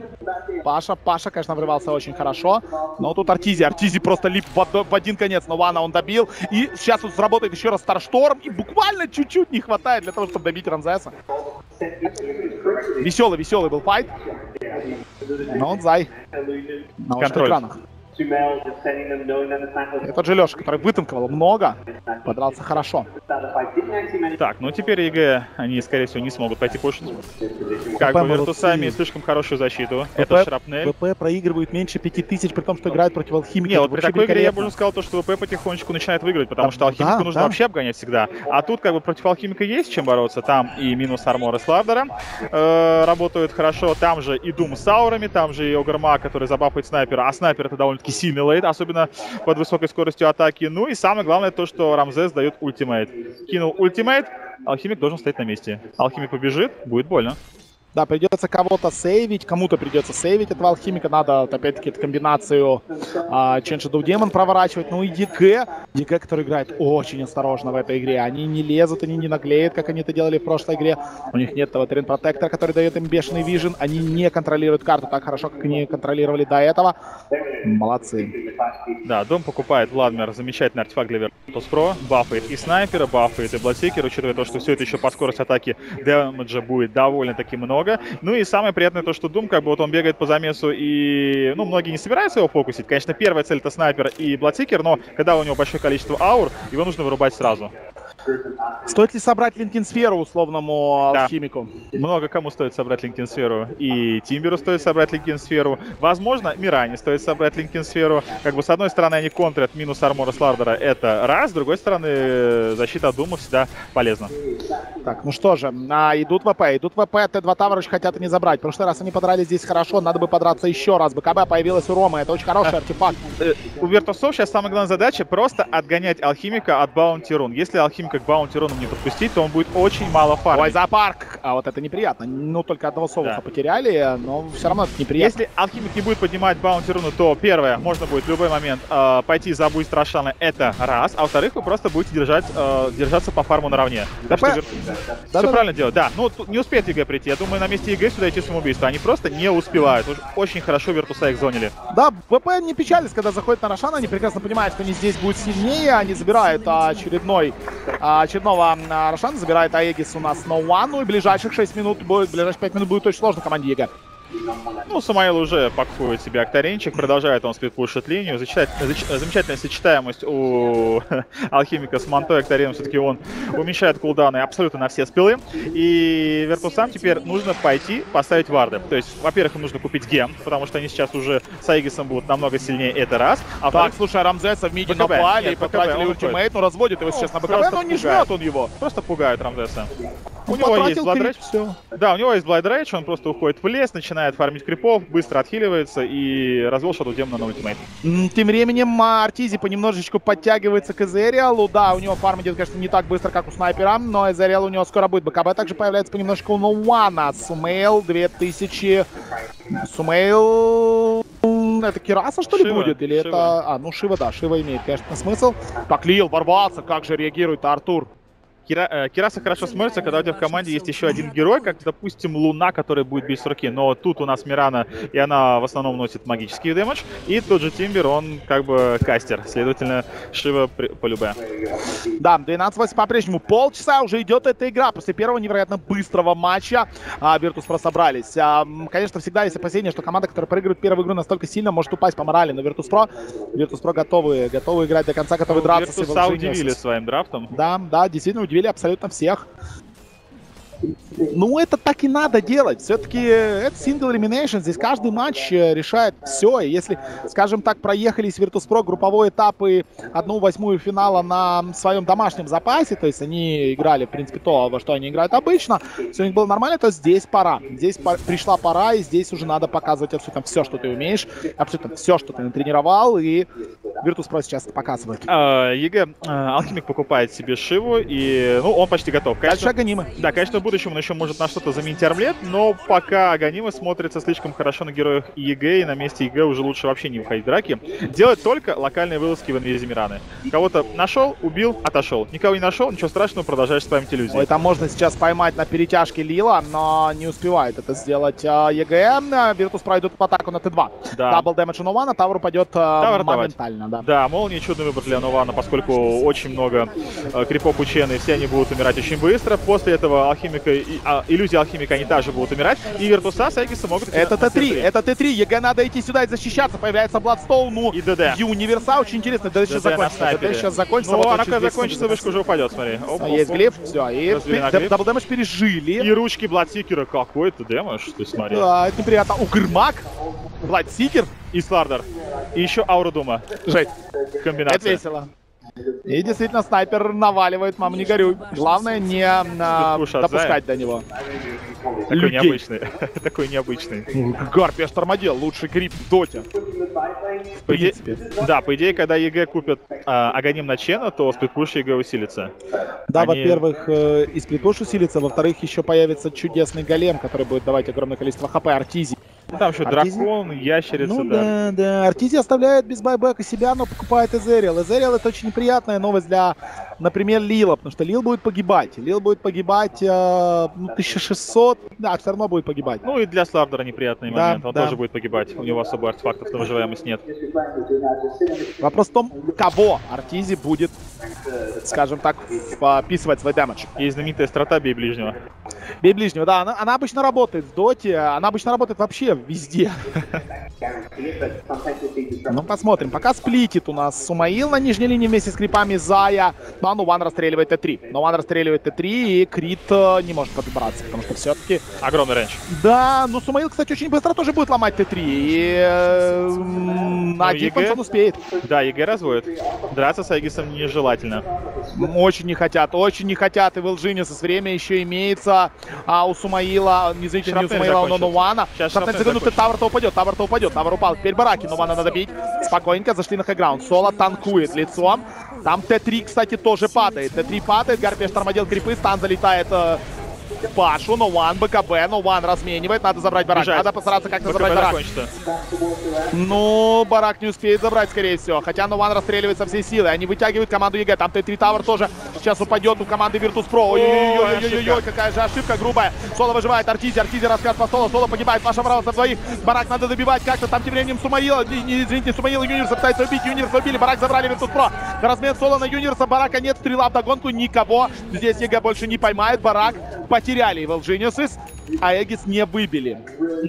Паша, Паша, конечно, врывался очень хорошо. Но тут Артизи, Артизи просто leap в, в один конец, но Вана он добил. И сейчас тут сработает еще раз Starstorm. И буквально чуть-чуть не хватает для того, чтобы добить Рамзеса. Веселый, веселый был fight. Но он зай. На Контроль. экранах. Этот же Леша, который вытанковал много, подрался хорошо. Так, ну теперь EG, они, скорее всего, не смогут пойти кушать. Как бы молодцы. слишком хорошую защиту. Это ВП Шрапнель. ВП проигрывают меньше 5000, при том, что играют против Алхимика. Не, Это вот при такой игре я бы уже сказал, то, что ВП потихонечку начинает выигрывать, потому Да, что Алхимику да, нужно да. вообще обгонять всегда. А тут как бы против Алхимика есть чем бороться. Там и минус армора Слардера э, работают хорошо. Там же и Дум с аурами, там же и Огрмаг, который забафает снайпера. А снайпер это довольно-таки сильный late, особенно под высокой скоростью атаки. Ну и самое главное то, что Рамзес дает ultimate. Кинул ultimate, Алхимик должен стоять на месте. Алхимик побежит, будет больно. Да, придется кого-то сейвить, кому-то придется сейвить этого алхимика. Надо, опять-таки, эту комбинацию а, Shadow Demon проворачивать. Ну и EG, EG, который играет очень осторожно в этой игре. Они не лезут, они не наглеют, как они это делали в прошлой игре. У них нет того Трент Протектора, который дает им бешеный vision. Они не контролируют карту так хорошо, как они контролировали до этого. Молодцы. Да, Дум покупает Владмир замечательный артефакт для Virtus Pro, бафает и снайпера, бафает и Бладсекера, учитывая то, что все это еще по скорости атаки дэмэджа будет довольно-таки много. Ну и самое приятное то, что Дум, как бы вот он бегает по замесу и, ну, многие не собираются его фокусить. Конечно, первая цель это снайпер и Бладсекер, но когда у него большое количество аур, его нужно вырубать сразу. Стоит ли собрать Линкин Сферу условному Да. алхимику? Много кому стоит собрать Линкин Сферу. И Тимберу стоит собрать Линкин Сферу. Возможно, Миране стоит собрать Линкин Сферу. Как бы с одной стороны они контрят минус армора Слардера, это раз. С другой стороны, защита от Дума всегда полезна. Так, ну что же, а, идут ВП, идут ВП, Т2 tower очень хотят не забрать. В прошлый раз они подрались здесь хорошо, надо бы подраться еще раз. БКБ появилась у Ромы, это очень хороший артефакт. Э, У Виртусов сейчас самая главная задача просто отгонять Алхимика от Баунти Рун. Если Алхимика к Баунти Руну не подпустить, то он будет очень мало Ой, фармить. зоопарк! А вот это неприятно. Ну, только одного Солоха Да. потеряли, но все равно это неприятно. Если Алхимик не будет поднимать Баунти Руну, то первое, можно будет в любой момент э, пойти за буст Рошана, это раз. А во-вторых, вы просто будете держать, э, держаться по фарму наравне. Так что. Вир- Да-да-да. Все правильно делать, да. Ну, тут не успеет EG прийти. Я думаю, на месте EG сюда идти самоубийство. Они просто не успевают. Уж очень хорошо Виртуса их зонили. Да, ВП не печались, когда заходят на Рошана, они прекрасно понимают, что они здесь будут сильнее, они забирают а, очередной, очередного а, Рошана, забирает Aegis у нас Ноуан, ну и ближайших 6 минут будет, ближайшие 5 минут будет очень сложно команде EG. Ну, Самаил уже пакует себе Октаренчик, продолжает он сплитпушить линию. Зачитать- зач- замечательная сочетаемость у Алхимика с Монтой Октареном. Все-таки он уменьшает кулдауны абсолютно на все спилы. И Вертусам теперь нужно пойти поставить варды. То есть, во-первых, им нужно купить ген, потому что они сейчас уже с Аегисом будут намного сильнее, это раз. А Так, во-вторых, слушай, Рамзеса в миде напали, Нет, и потратили ультимейт, ну разводит его, Ну, сейчас на БКБ, но не пугает. жмет он его. просто пугают Рамзеса. У него есть Blood Rage. Да, у него есть Blood Rage, он просто уходит в лес, начинает фармить крипов, быстро отхиливается и развел Shadow Demon на ultimate. Тем временем а, Артизи понемножечку подтягивается к Эзериалу. Да, у него фарм идет, конечно, не так быстро, как у снайпера, но Эзериал у него скоро будет. БКБ также появляется понемножку у Ноуана. Сумейл 2000... Сумейл... Это Кираса, что ли, Шива, будет? Или Шива. это... А, ну Шива, да, Шива имеет, конечно, смысл. Так, Лил ворвался, как же реагирует Артур? Кира, э, Кираса хорошо смотрится, когда у тебя в команде есть еще один герой, как, допустим, Луна, который будет бить с руки. Но тут у нас Мирана, и она в основном носит магический дэмэдж. И тот же Тимбер, он как бы кастер. Следовательно, Шива при- по любе. Да, 12-8 по-прежнему. Полчаса уже идет эта игра. После первого невероятно быстрого матча а, Virtus.pro собрались. А, конечно, всегда есть опасение, что команда, которая проигрывает первую игру настолько сильно, может упасть по морали. Но Virtus.pro, Virtus.pro готовы, готовы играть до конца, готовы драться с Виртуса Evil удивили своим драфтом. Да, да, действительно удивили абсолютно всех. Ну, это так и надо делать. Все-таки это сингл elimination. Здесь каждый матч э, решает все. И если, скажем так, проехались Virtus.pro групповой этап и одну восьмую финала на своем домашнем запасе, то есть они играли, в принципе, то, во что они играют обычно, все у них было нормально, то здесь пора. Здесь по- пришла пора, и здесь уже надо показывать абсолютно все, что ты умеешь, абсолютно все, что ты натренировал, и Virtus.pro сейчас это показывает. А, EG, э, Алхимик покупает себе Шиву, и, ну, он почти готов. Дальше Конечно, Аганимы. да, конечно, будут будущем он еще может на что-то заменить Armlet, но пока Аганима смотрится слишком хорошо на героях EG, и на месте EG уже лучше вообще не выходить в драки. Делать только локальные вылазки в инвизе Мираны. Кого-то нашел, убил, отошел. Никого не нашел, ничего страшного, продолжаешь спамить иллюзии. Ой, там можно сейчас поймать на перетяжке Лила, но не успевает это сделать а, EG. А, Virtus.pro идут в атаку на Т2. Да. Double damage у Нована, tower упадет а, tower давать. моментально, да. Да, молния чудный выбор для Нована, поскольку очень много э, крипов у Чены, все они будут умирать очень быстро. После этого алхимика, и, а, иллюзии алхимика, они также будут умирать. И Виртуса с Эгиса могут... Это на- на Т3, Т3. это Т3. EG надо идти сюда и защищаться. Появляется Bloodstone, ну, И ДД. Юниверса. Очень интересно. ДД сейчас закончится. ДД сейчас закончится. Ну, она когда 10 закончится, вышка уже упадет, смотри. А, Есть глиф, все, и double damage пережили. И ручки Бладсекера. Какой это damage, ты смотри. Да, это неприятно. Огрмаг, Бладсекер. И Слардер. И еще Аура Дума. Жесть, Комбинация. это весело. И действительно, снайпер наваливает, мам, не горюй. Главное не а, от допускать до него. Такой людей. необычный. Такой необычный. Гарпия Штормодел, лучший крип в доте. По иде-. Да, по идее, когда EG купят а, Аганим на Чена, то split push EG усилится. Да, Они- во-первых, э, и split push усилится, во-вторых, еще появится чудесный голем, который будет давать огромное количество хп Артизи. Ну, там еще Артизи? дракон, ящерица, Ну да. да, да. Артизи оставляет без байбека себя, но покупает Эзериал. Эзериал это очень неприятная новость для, например, Лила, потому что Лил будет погибать. Лил будет погибать э, ну, 1600, да, все равно будет погибать. Ну и для Слардера неприятный Да, момент. Он да. тоже будет погибать. У него особо артефактов на выживаемость нет. Вопрос в том, кого Артизи будет, скажем так, вписывать свой дэмэдж. Есть знаменитая страта бей ближнего. Бей ближнего, да, она, она обычно работает в доте, она обычно работает вообще везде. Ну, посмотрим. Пока сплитит у нас Сумаил на нижней линии вместе с крипами Зая. Но Нуван расстреливает Т3. Нуван расстреливает Т3, и Крит э, не может подобраться, потому что все-таки... Огромный range. Да, но Сумаил, кстати, очень быстро тоже будет ломать Т3. И э, на Ну, один он успеет. Да, EG разводит. Драться с Эгисом нежелательно. Очень не хотят, очень не хотят. И в Элжинисус время еще имеется а у Сумаила, не извините, не у Сумаила, но закончился. Нуана. Сейчас 16 шрапнель секунд, закончится. Тавр-то упадет, Тавр-то упадет, Тавр упал. Теперь бараки, Нуана надо бить. Спокойненько, зашли на хайграунд. Соло танкует лицом. Там Т3, кстати, тоже падает. Т3 падает, Гарпия штормодел крипы, стан залетает э, Пашу, Нуан, БКБ, Нуан разменивает, надо забрать барак. Бежать. Надо постараться как-то забрать барак. закончится. Ну, Барак не успеет забрать, скорее всего. Хотя Нуван расстреливает со всей силы. Они вытягивают команду ЕГЭ. Там Т3 Тавр тоже сейчас упадет у команды Virtus Pro. Ой-ой-ой, какая же ошибка грубая. Соло выживает, Артизи, Артизи раскаст по Соло. Соло погибает, Паша ворвался в двоих. Барак надо добивать как-то. Там тем временем Сумаила, не, не, извините, Сумаила Юниверса пытается убить. Юниверса убили, Барак забрали Virtus Pro. Размен Соло на Юниверса, Барака нет, стрела в догонку, никого. Здесь EG больше не поймает. Барак потеряли его в Geniuses, а Эгис не выбили.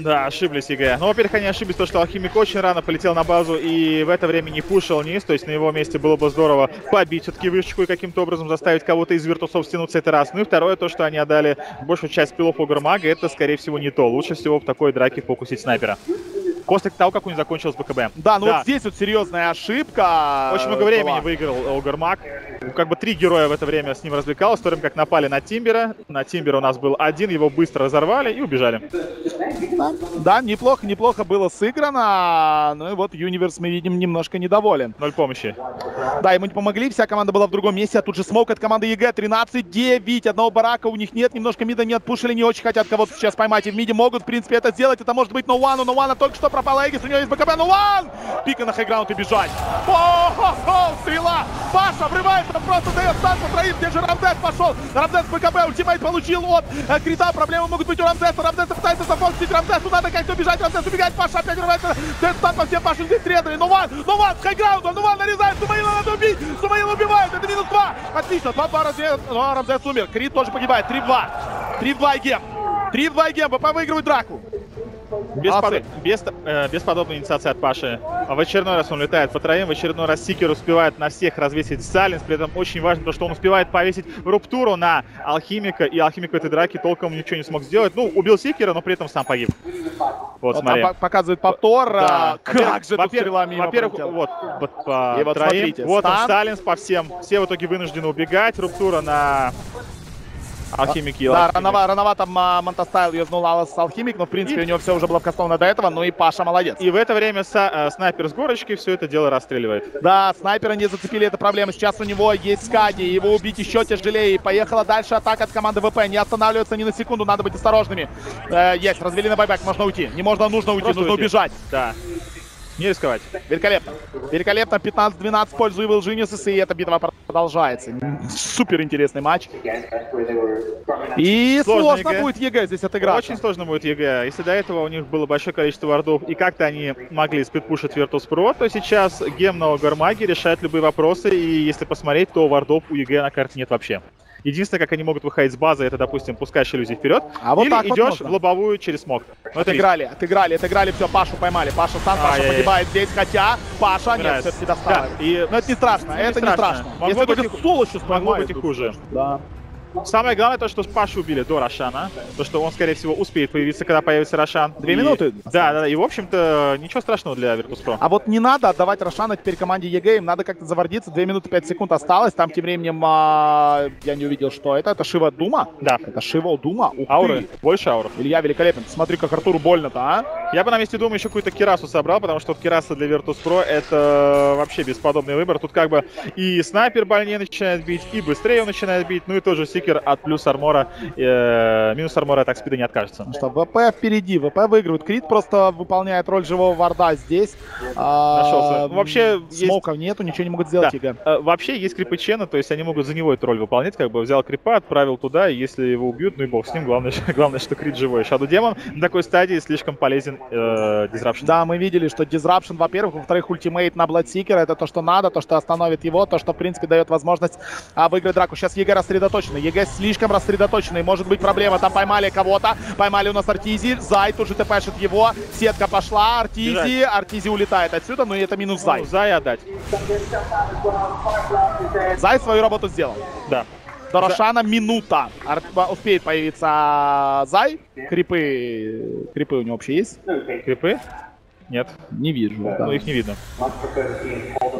Да, ошиблись EG. Ну, во-первых, они ошиблись, то, что Алхимик очень рано полетел на базу и в это время не пушил низ, то есть на его месте было бы здорово побить все-таки вышечку и каким-то образом заставить кого-то из виртусов стянуться это раз. Ну и второе, то, что они отдали большую часть спеллов в Огрмага, это, скорее всего, не то. Лучше всего в такой драке фокусить снайпера. После того, как у них закончилось БКБ. Да, ну вот здесь вот серьезная ошибка. Очень много была. времени выиграл Огрмак. Как бы три героя в это время с ним развлекалось, в то время как напали на Тимбера. На Тимбера у нас был один, его быстро разорвали и убежали. Да, неплохо, неплохо было сыграно. Ну и вот Юниверс, мы видим, немножко недоволен. Ноль помощи. Да, ему не помогли, вся команда была в другом месте, а тут же smoke от команды EG 13-9. Одного барака у них нет, немножко мида не отпушили, не очень хотят кого-то сейчас поймать. И в миде могут, в принципе, это сделать. Это может быть Ноуану. Ноуана только что пропал Эгис, у него есть БКБ. Ноуан! Пика на high ground и бежать. О-хо-хо, стрела! Паша врывается, просто дает stun по троим. Где же Рамзес пошел? Рамзес БКБ, ультимейт получил от э, Крита. Проблемы могут быть у Рамзеса. Рамзес пытается зафокусить Рамзесу. Надо как-то бежать. Рамзес убегает. Паша опять врывается. Дает stun по всем. Пашу здесь срезали. Нуан, Нуан, с хайграунда. Нуан нарезает. Сумаила надо убить. Сумаила убивает. Это минус два. Отлично. 2-2 разве... Но Рамзес умер. Крит тоже погибает. 3-2. 3-2 гем. 3-2 гем. ВП выигрывает драку. Без, Молодцы. под- без, э, без подобной инициации от Паши. В очередной раз он летает по троим, в очередной раз Сикер успевает на всех развесить Саленс. При этом очень важно то, что он успевает повесить Руптуру на Алхимика, и Алхимик в этой драке толком ничего не смог сделать. Ну, убил Сикера, но при этом сам погиб. Вот, смотри. там по- показывает повтор. Да. а, Как же Во-первых, Во-первых, вот, вот по И вот троим. смотрите, вот он, стан. Саленс по всем. Все в итоге вынуждены убегать. Руптура на Алхимики и Да, Алхимик. рановато, рановато Manta Style юзнул Алас Алхимик, но в принципе у него все уже было вкастовано до этого, ну и Паша молодец. И в это время са- э, снайпер с горочки все это дело расстреливает. Да, снайпера не зацепили, это проблема. Сейчас у него есть Скади, его убить еще тяжелее. И поехала дальше атака от команды ВП. Не останавливается ни на секунду, надо быть осторожными. Э, есть, развели на buyback, можно уйти. Не можно, нужно уйти, Просто нужно уйти. убежать. Да. Не рисковать. Великолепно. Великолепно. 15-12 в пользу Evil Geniuses, и эта битва продолжается. Супер интересный матч. И Сложно сложно EG. будет EG здесь отыграть. Очень сложно будет EG. Если до этого у них было большое количество вардов, и как-то они могли спидпушить Virtus.pro, то сейчас гем на Огрмаги решает любые вопросы, и если посмотреть, то вардов у EG на карте нет вообще. Единственное, как они могут выходить с базы, это, допустим, пускаешь иллюзии вперед, А вот или вот идешь можно. в лобовую через smoke. Ну, это риск. Отыграли, отыграли, отыграли, все, Пашу поймали. Паша сам, Паша Ай-яй-яй. погибает здесь, хотя Паша нет, Нравится. все-таки достал. Да, и Но это не страшно, Ну, не это не страшно. страшно. Могло Если быть и- соло сейчас могло быть и хуже. Да. Самое главное то, что Пашу убили до Рошана. То, что он, скорее всего, успеет появиться, когда появится Рошан. Две И- минуты? Да, да, да. И, в общем-то, ничего страшного для Virtus.pro. А вот не надо отдавать Рошана теперь команде EG, им надо как-то завардиться. 2 минуты 5 секунд осталось. Там тем временем а, я не увидел, что это. Это Шива Дума? Да. Это Шива Дума. Ух Ауры. ты. Больше ауров. Илья великолепен. Смотри, как Артуру больно-то, а? Я бы на месте Дума еще какую-то Кирасу собрал, потому что вот Кираса для Virtus.pro это вообще бесподобный выбор. Тут как бы и снайпер больнее начинает бить, и быстрее он начинает бить, ну и тоже Сикер от плюс армора, э, минус армора от спида не откажется. Ну Что, ВП впереди, ВП выигрывает. Крит просто выполняет роль живого варда здесь. А, Нашелся. Ну, вообще, есть- Смоков нету, ничего не могут сделать Да. EG. Э, Вообще есть крипы Чена, то есть они могут за него эту роль выполнять, как бы взял крипа, отправил туда, и если его убьют, ну и бог с ним, главное, главное что крит живой. Shadow Demon на такой стадии слишком полезен э, Disruption. Да, мы видели, что Disruption, во-первых, во-вторых, ультимейт на Bloodseeker, это то, что надо, то, что остановит его, то, что, в принципе, дает возможность а, выиграть драку. Сейчас EG рассредоточенный, EG слишком рассредоточенный, может быть проблема, там поймали кого-то, поймали у нас Артизи, Зай тут же тпшит его, сетка пошла, Артизи. Артизи улетает отсюда, но это минус Зай. Ну, Зай отдать. Зай свою работу сделал. Да. До Рошана минута. Ар- успеет появиться Зай. Крипы, крипы у него вообще есть? Крипы? Нет. Не вижу. да. Ну их не видно.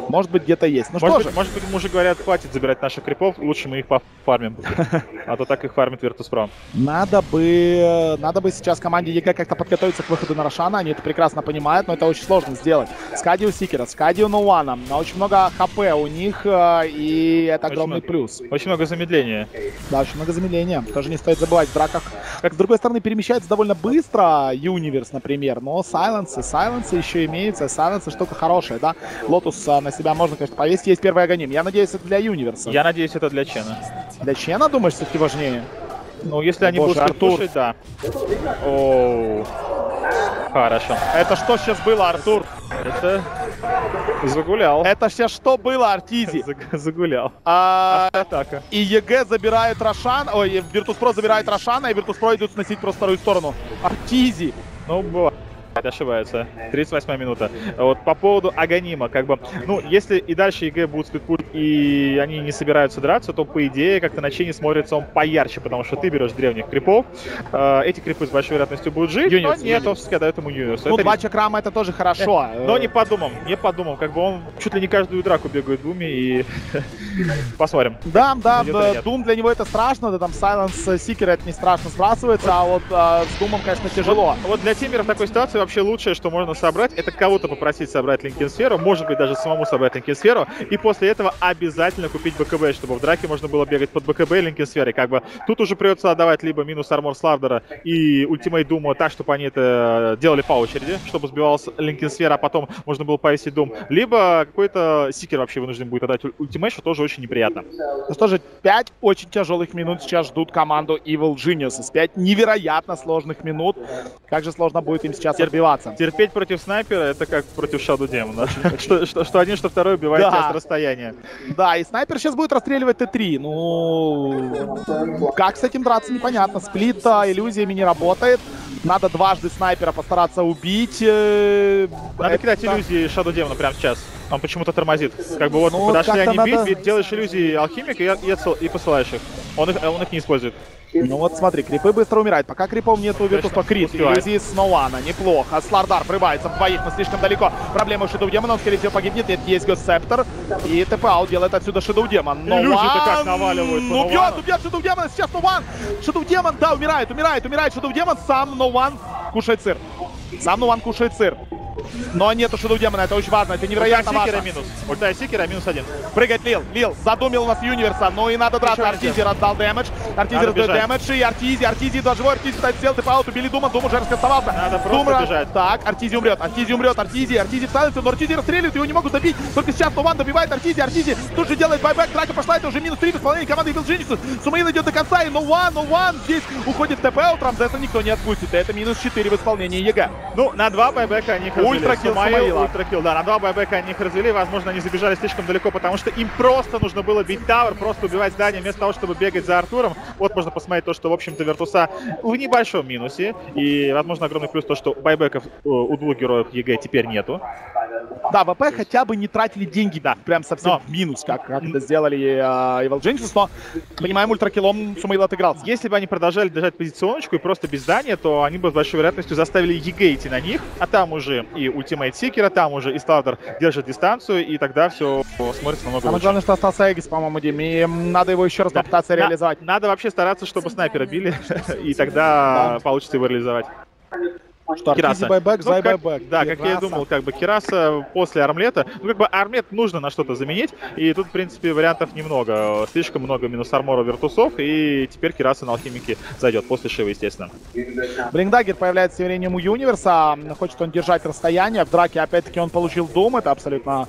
Может быть, где-то есть. Ну может, что быть, же, может быть, ему уже говорят, хватит забирать наших крипов, лучше мы их пофармим. А то так их фармит Virtus.pro. надо бы, надо бы сейчас команде EG как-то подготовиться к выходу на Рошана. Они это прекрасно понимают, но это очень сложно сделать. Скади у Сикера, Скади у Нуана. Очень много ХП у них, э, и это Очень огромный много. плюс. Очень много замедления. Да, очень много замедления. Тоже не стоит забывать в драках. Как с другой стороны, перемещается довольно быстро Юниверс, например. Но сайленсы, сайленсы еще. Сайленсы штука хорошая, да. Лотус на себя можно, конечно, повесить. Есть первый аганим. Я надеюсь, это для Юниверса. Я надеюсь, это для Чена. Для Чена, думаешь, все-таки важнее? Ну, если они Боже, будут Артур. слушать, да. Оу. Хорошо. Это что сейчас было, Артур? Это загулял. Это сейчас что было, Артизи? Заг- Загулял. А, Атака. и EG забирает Рошан, ой, Virtus.pro забирает Рошана, и Virtus.pro идут сносить просто вторую сторону. Артизи. Ну, бывает. Ошибается. 38 минута. Вот по поводу Аганима, как бы, ну, если и дальше EG будут speed push, и они не собираются драться, то, по идее, как-то на Чене смотрится он поярче, потому что ты берешь древних крипов, э, эти крипы с большой вероятностью будут жить, Юниверс, но нет, Овский дает ему Юниверс. Ну, Это два чакрама это тоже хорошо. Но не подумал, не подумал, как бы он чуть ли не каждую драку бегает в Думе, и посмотрим. Да, да? Doom для него это страшно, да, там Silence Seeker это не страшно сбрасывается, а вот а, с Думом, конечно, тяжело. Вот для Тимбера в такой ситуации вообще лучшее, что можно собрать, это кого-то попросить собрать Линкен Сферу, может быть даже самому собрать Линкен Сферу, и после этого обязательно купить БКБ, чтобы в драке можно было бегать под БКБ и Линкен Сферой. Как бы тут уже придется отдавать либо минус армор Слардера и ultimate Дума так, чтобы они это делали по очереди, чтобы сбивался Линкен Сфера, а потом можно было повесить Дум, либо какой-то Сикер вообще вынужден будет отдать уль- ultimate, что тоже очень неприятно. Ну что же, пять очень тяжелых минут сейчас ждут команду Evil Geniuses. Пять невероятно сложных минут. Как же сложно будет им сейчас отбиваться. Терпеть против снайпера это как против Shadow Демона. Что, что, что один, что второй убивает Да. тебя с расстояния. Да, и снайпер сейчас будет расстреливать Т3. Ну, как с этим драться, непонятно. Сплит иллюзиями не работает. Надо дважды снайпера постараться убить. э, Надо это- кидать иллюзии Shadow Демона прямо сейчас. Он почему-то тормозит. Как бы вот Ну, подошли они бить, надо- бить, делаешь иллюзии алхимика и, и, и посылаешь их. Он их, он их не использует. Ну вот смотри, крипы быстро умирают. Пока крипов нет у Виртуса Крит. Успевает. Иллюзии Сноуана. Неплохо. Слардар врывается в двоих, но слишком далеко. Проблема у Шедоу Демона. Он, скорее всего, погибнет. Нет, есть Госсептор. И TP out делает отсюда Шедоу Демон. Но Иллюзии-то как наваливают Ну, убьет, убьет Шедоу Демона. Сейчас Ноуан. Шедоу Демон, да, умирает, умирает, умирает. Шедоу Демон сам Ноуан кушает сыр. Сам Ноуан кушает сыр. Но нету Шедоу Демона, это очень важно, это невероятно Ультая важно. Минус. Ультая Сикера минус один. Прыгать Лил, Лил, задумил у нас Юниверса, но и надо драться. Артизи раздал damage, раздает бежать. damage, и Артизи, Артизи два живой, Артизи ставит сел, TP out, убили Дума, Дум уже раскастовался. Надо просто Дум ра- бежать. Так, Артизи умрет, Артизи умрет, Артизи, Артизи встанется, но Артизи расстреливают, его не могут добить. Только сейчас Нован добивает Артизи, Артизи тут же делает buyback, драка пошла, это уже минус 3 в исполнении команды Evil Geniuses. Сумаил идет до конца, и Нован, Нован здесь уходит в ТП, утром за это никто не отпустит. Это минус 4 в исполнении EG. Ну, на два байбека они. Ultra kill Сумаил, Сумаила. Ultra kill, да, на два байбека они их развели. Возможно, они забежали слишком далеко, потому что им просто нужно было бить tower, просто убивать здание, вместо того, чтобы бегать за Артуром. Вот можно посмотреть то, что, в общем-то, Виртуса в небольшом минусе. И, возможно, огромный плюс то, что байбеков э, у двух героев EG теперь нету. Да, ВП хотя бы не тратили деньги, да, прям совсем Но- в минус, как, как это сделали э, Evil Geniuses, но, понимаем, ультракилом Сумаил отыгрался. Если бы они продолжали держать позиционочку и просто без здания, то они бы с большой вероятностью заставили EG идти на них, а там уже и ultimate Сикера, там уже и Слардер держит дистанцию, и тогда все смотрится намного Самое лучше. главное, что остался Эгис, по-моему, Дим, и надо его еще раз Да. попытаться На- реализовать. Надо вообще стараться, чтобы снайпера били, и тогда получится его реализовать. Кираса. buyback, Ну, как- buyback. Да, как я и Кираса. думал, как бы Кираса после армлета, ну как бы армлет нужно на что-то заменить, и тут, в принципе, вариантов немного. Слишком много минус армора Виртусов, и теперь Кираса на алхимике зайдет, после Шивы, естественно. Blink Dagger появляется с явлением у Юниверса. Хочет он держать расстояние. В драке, опять-таки, он получил Дум. Это абсолютно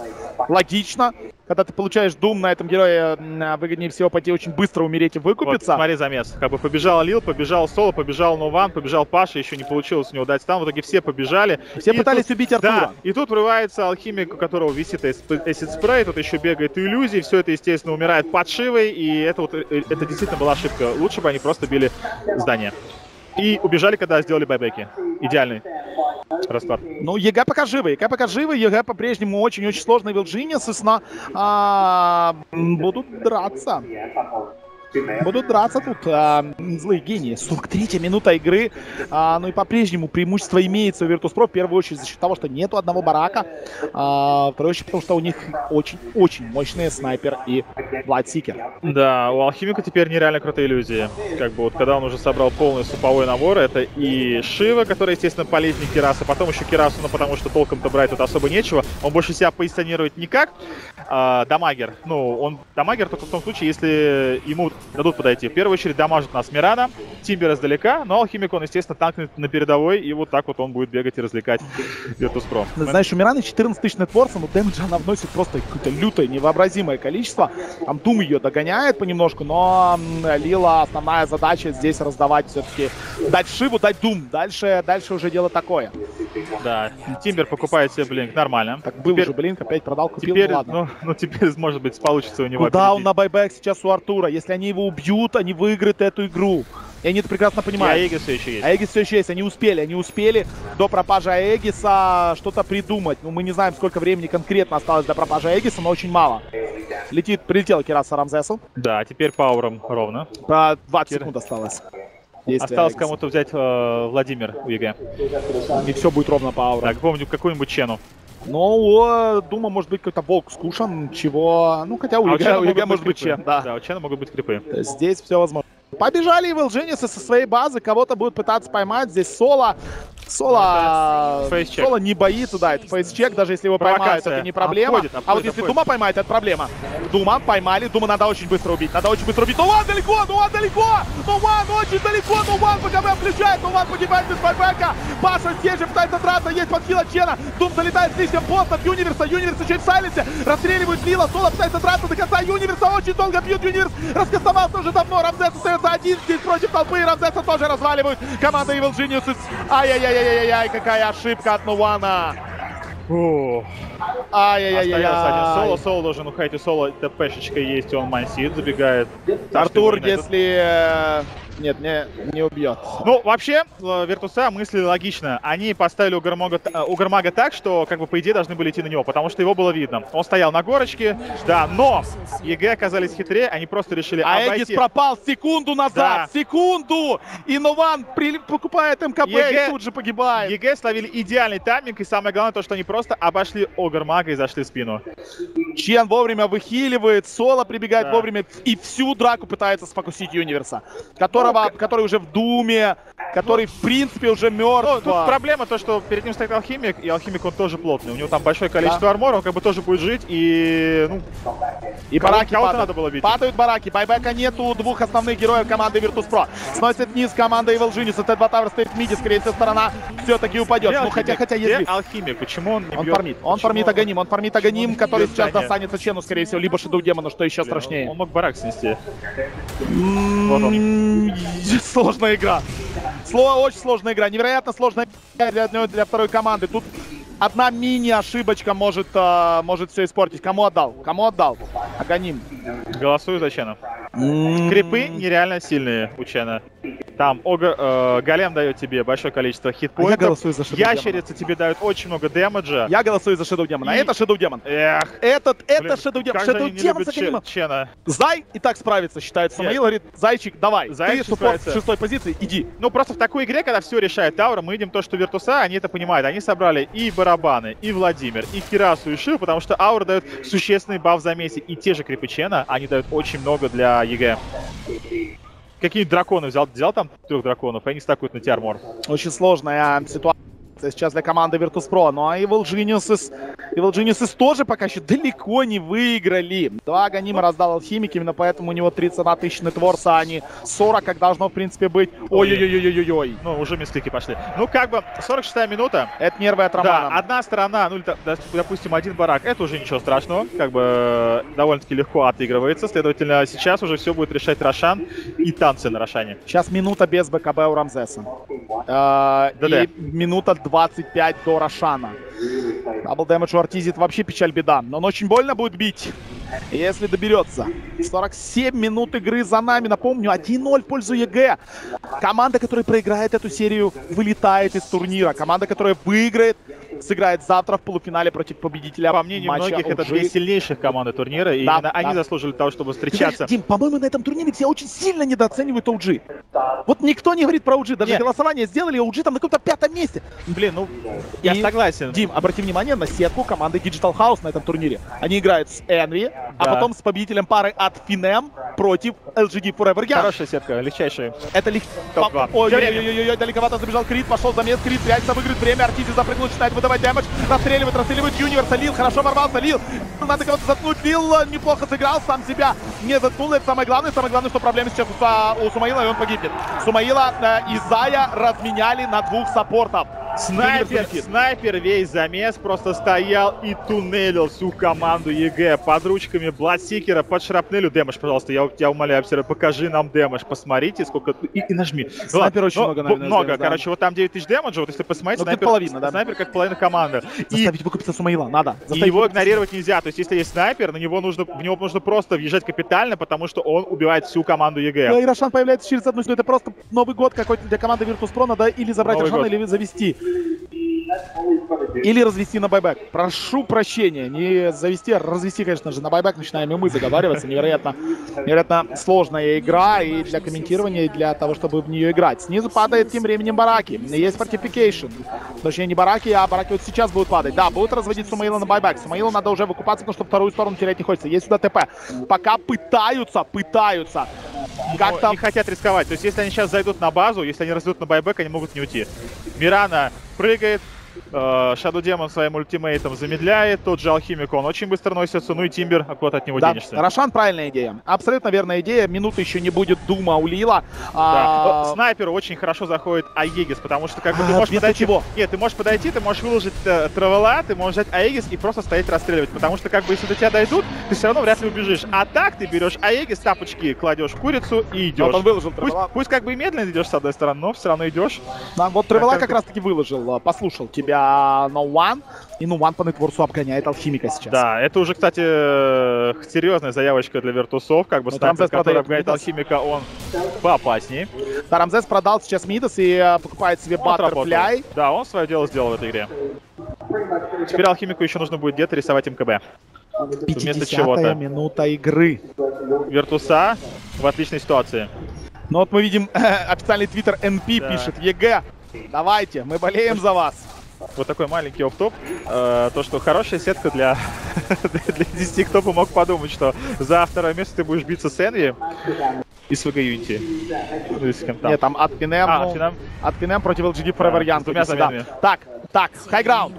логично. Когда ты получаешь Дум, на этом герое м, выгоднее всего пойти очень быстро умереть и Вот, выкупиться. смотри замес. Как бы побежал Лил, побежал Соло, побежал Нован, побежал Паша, еще не получилось у него дать там. В итоге все побежали. Все И пытались тут- убить Артура. Да, и тут врывается алхимик, у которого висит эсид спрей, тут еще бегает иллюзии, все это, естественно, умирает под Шивой, и это вот, э, это действительно была ошибка. Лучше бы они просто били здание. И убежали, когда сделали байбеки. Идеальный расклад. Ну, EG пока живы. EG пока живы. EG по-прежнему очень-очень сложный. Evil Geniuses, соответственно, а, будут драться. Будут драться тут а, злые гении. 43 минута игры. А, ну и по-прежнему преимущество имеется у Virtus.pro. В первую очередь за счет того, что нету одного барака. А, в вторую очередь, потому что у них очень-очень мощные снайпер и Бладсикер. Да, у алхимика теперь нереально крутые иллюзии. Как бы вот когда он уже собрал полный суповой набор, это и Шива, который, естественно, полезнее Кираса, потом еще Кирасу, ну потому что толком-то брать тут особо нечего. Он больше себя позиционирует не как а, дамагер. Ну, он дамагер только в том случае, если ему дадут подойти. В первую очередь дамажит нас Мирана, Тимбер издалека, но алхимик он, естественно, танкнет на передовой, и вот так вот он будет бегать и развлекать Virtus.pro. Ну, Знаешь, у Мираны 14 тысяч нетворса, но дэмэджа она вносит просто какое-то лютое, невообразимое количество. Там Дум ее догоняет понемножку, но Лила основная задача здесь раздавать все-таки, дать Шиву, дать Дум. Дальше, дальше уже дело такое. Да, Тимбер покупает себе блинк, нормально. Так был Теперь- уже Блинк, опять продал, купил, Теперь, ну ладно. ну, ну, теперь, может быть, получится у него Куда он на байбек сейчас у Артура? Если они его убьют, они выиграют эту игру. И они это прекрасно И понимают. Аегис все еще есть. А Эгис все еще есть, они успели, они успели до пропажи Эгиса что-то придумать. Ну, мы не знаем, сколько времени конкретно осталось до пропажи Эгиса, но очень мало. Летит, прилетел Кираса Рамзесу. Да, теперь пауэром ровно. По 20 Кир- секунд осталось. действия Осталось кому-то взять э, Владимир у EG. И все будет ровно по аурам. Так, помню какую-нибудь Чену. Но у э, Дума может быть какой-то волк скушан, чего... Ну, хотя у А EG, у EG может быть чем, да. Да, у Чена могут быть крипы. Здесь все возможно. Побежали Evil Geniuses со своей базы, кого-то будут пытаться поймать. Здесь Соло. Соло, face-check. Соло не боится, да, это face-check, даже если его поймают, Провокация. это не проблема. Обходит, а вот обходит, если обходит. Дума поймает, это проблема. Дума поймали, Дума надо очень быстро убить, надо очень быстро убить. Нован далеко, Нован далеко, ну ван очень далеко, ну ван БКБ включает, ну ван погибает без байбека. Паша здесь же пытается драться, есть подхил от Чена. Дум залетает слишком поздно от Юниверса, Юниверс еще и в сайленсе, расстреливают Лила, Соло пытается драться до конца, Юниверса очень долго бьют, Юниверс раскастовался уже давно, Рамзес остается один здесь против толпы, Рамзеса тоже разваливают. Команда Evil Geniuses, ай-яй-яй-яй-яй, какая ошибка от один Ай-яй-яй-яй. соло. Соло должен уходить. У соло ТПшечка есть, он мансит, забегает. Артур, если э, нет, не, не убьет. Ну, вообще, э, Виртуса мысли логично. Они поставили Огрмага, т- э, Огрмага так, что, как бы, по идее, должны были идти на него, потому что его было видно. Он стоял на горочке, да, но EG оказались хитрее, они просто решили А обойти. Эгис пропал секунду назад, Да. секунду! И Нован при- покупает МКБ EG и тут же погибает. EG словили идеальный тайминг, и самое главное то, что они просто обошли Огрмага и зашли в спину. Чен вовремя выхиливает, Соло прибегает Да. вовремя и всю драку пытается сфокусить Юниверса, которого, который уже в Думе, который в принципе уже мертв. Ну, тут проблема то, что перед ним стоит Алхимик, и Алхимик он тоже плотный. У него там большое количество армора, он как бы тоже будет жить, и, ну, И бараки кого-то надо было бить. Падают бараки. Байбека нету у двух основных героев команды Virtus.pro. Сносит вниз команда Evil Genius. Т2 Тавр стоит в миде. Скорее всего, сторона все-таки упадет. Где Ну, хотя, хотя, Где если... Алхимик? Почему он не Он фармит. Он фармит Аганим. Он фармит Аганим, который сейчас достанется Чену, скорее всего, либо Шеду Демону, что еще страшнее. Он, мог барак снести. Сложная игра. Слово очень сложная игра. Невероятно сложная игра для одной, для второй команды. Тут одна мини-ошибочка может, а, может все испортить. Кому отдал? Кому отдал? Аганим. Голосую за Чена. Крипы нереально сильные у Чена. Там Ога, э, Голем дает тебе большое количество А я хитпоинтов. голосую за Демона. Ящерицы тебе дают очень много дэмэджа. Я голосую за Шеду Демона. А И- это Шеду Демон. Эх, Этот, это блин, Шеду Демон. как же Шеду они не Демон любят с Аганимом. Че- Чена. Зай и так справится, считает Самуил. Нет. Говорит, Зайчик, давай. Зайчик Ты суппорт с шестой позиции, иди. Ну, просто в такой игре, когда все решает Таура, мы видим то, что Виртуса, они это понимают. Они собрали и барабаны, и Владимир, и Кирасу, и Шил, потому что Аура дает существенный buff в замесе. И те же крипы Чена, они дают очень много для EG. Какие драконы взял? Взял там трех драконов, и они стакуют на Тиармор. Очень сложная ситуация сейчас для команды Virtus.pro. Ну а Evil Geniuses, Evil Geniuses тоже пока еще далеко не выиграли. Два Аганима раздал Алхимик, именно поэтому у него 31 тысяч нетворса, а не 40, как должно в принципе быть. Ой-ой-ой-ой-ой. Ну, уже мисклики пошли. Ну, как бы, 46-я минута. Это нервы от Да, Романа. одна сторона, ну, да, допустим, один барак, это уже ничего страшного, как бы э, довольно-таки легко отыгрывается. Следовательно, сейчас уже все будет решать Рошан и танцы на Рошане. Сейчас минута без БКБ у Рамзеса. Да-да. И минута 25 до Рошана. Double damage у Артизи, вообще печаль беда. Но он очень больно будет бить, если доберется. 47 минут игры за нами. Напомню, 1-0 в пользу EG. Команда, которая проиграет эту серию, вылетает из турнира. Команда, которая выиграет, сыграет завтра в полуфинале против победителя По мнению матча многих, это две сильнейших команды турнира, и Да, именно они да. заслужили того, чтобы знаешь, встречаться. Дим, по-моему, на этом турнире все очень сильно недооценивают OG. Вот никто не говорит про OG. Даже Нет. голосование сделали, OG там на каком-то пятом месте. Блин, ну, я И- согласен. Дим, обрати внимание на сетку команды Digital House на этом турнире. Они играют с Envy, а Да. потом с победителем пары от Finem против LGD Forever Young. Хорошая сетка, легчайшая. Это лих... Топ-два. Ой, Время. ой, ой, ой, ой, далековато забежал Крит, пошел замес, Крит прячется, выиграет время, Артизи запрыгнул, начинает выдавать дэмэдж, расстреливает, расстреливает Юниверса, Лил, хорошо ворвался, Лил, надо кого-то заткнуть, Лил неплохо сыграл, сам себя не заткнул, это самое главное, самое главное, что проблемы сейчас у, у Сумаила, и он погибнет. Сумаила э, и Зая разменяли на двух саппортов. Снайпер, снайпер весь замес просто стоял и туннелил всю команду EG под рапчерами Бладсикера, под шрапнелю. Damage, пожалуйста, я тебя умоляю, observer, покажи нам damage, посмотрите, сколько... И, и нажми. Снайпер очень ну, много, б- наверное, Много, сделал, да. короче, вот там 9000 дэмэджа, вот если посмотреть, Ну, как снайпер, половина, да. снайпер как половина команды. И Заставить выкупиться Сумаила, надо. И Заставить его выкупиться. игнорировать нельзя. То есть, если есть снайпер, на него нужно, в него нужно просто въезжать капитально, потому что он убивает всю команду Да, EG. и Рошан появляется через одну секунду. Это просто Новый год какой-то для команды Virtus.pro. Надо или забрать Новый Рошана, год. или завести. Или развести на buyback. Прошу прощения, не завести, а развести, конечно же, на buyback начинаем и мы заговариваться. Невероятно, невероятно сложная игра и для комментирования, и для того, чтобы в нее играть. Снизу падает тем временем бараки. Есть fortification. Точнее, не бараки, а бараки вот сейчас будут падать. Да, будут разводить Сумаила на buyback. Сумаилу надо уже выкупаться, потому что вторую сторону терять не хочется. Есть сюда ТП. Пока пытаются, пытаются. Как-то не хотят рисковать. То есть, если они сейчас зайдут на базу, если они разведут на buyback, они могут не уйти. Мирана прыгает, Э, Shadow Demon своим ультимейтом замедляет, тот же Алхимик, он очень быстро носится, ну и Тимбер, а куда от него да. денешься? Рошан, правильная идея. Абсолютно верная идея, минуты еще не будет Дума у Лила. Да. А... Снайперу очень хорошо заходит Аегис, потому что как бы ты а, можешь подойти... Чего? Нет, ты можешь подойти, ты можешь выложить э, Травела, ты можешь взять Аегис и просто стоять расстреливать, потому что как бы если до тебя дойдут, ты все равно вряд ли убежишь. А так ты берешь Аегис, тапочки кладешь курицу и идешь. Вот он выложил Травела. Пусть, пусть как бы и медленно идешь с одной стороны, но все равно идешь. Да, вот Травела как, как раз таки выложил, а, послушал тебя для No One. И No One по нетворсу обгоняет Алхимика сейчас. Да, это уже, кстати, э, серьезная заявочка для вертусов, Как бы ну, Но который обгоняет Алхимика, он поопаснее. Да, продал сейчас Мидас и э, покупает себе Баттерфляй. Да, он свое дело сделал в этой игре. Теперь Алхимику еще нужно будет где-то рисовать МКБ. 50 минута игры. Вертуса в отличной ситуации. Ну вот мы видим, официальный твиттер NP да. пишет, EG, давайте, мы болеем за вас вот такой маленький оффтоп. Э, то, что хорошая сетка для, для 10, кто бы мог подумать, что за второе место ты будешь биться с Энви и с VG ну, Нет, там от Пинем, а, от Пинем против LGD Forever Young. Так, так, хайграунд.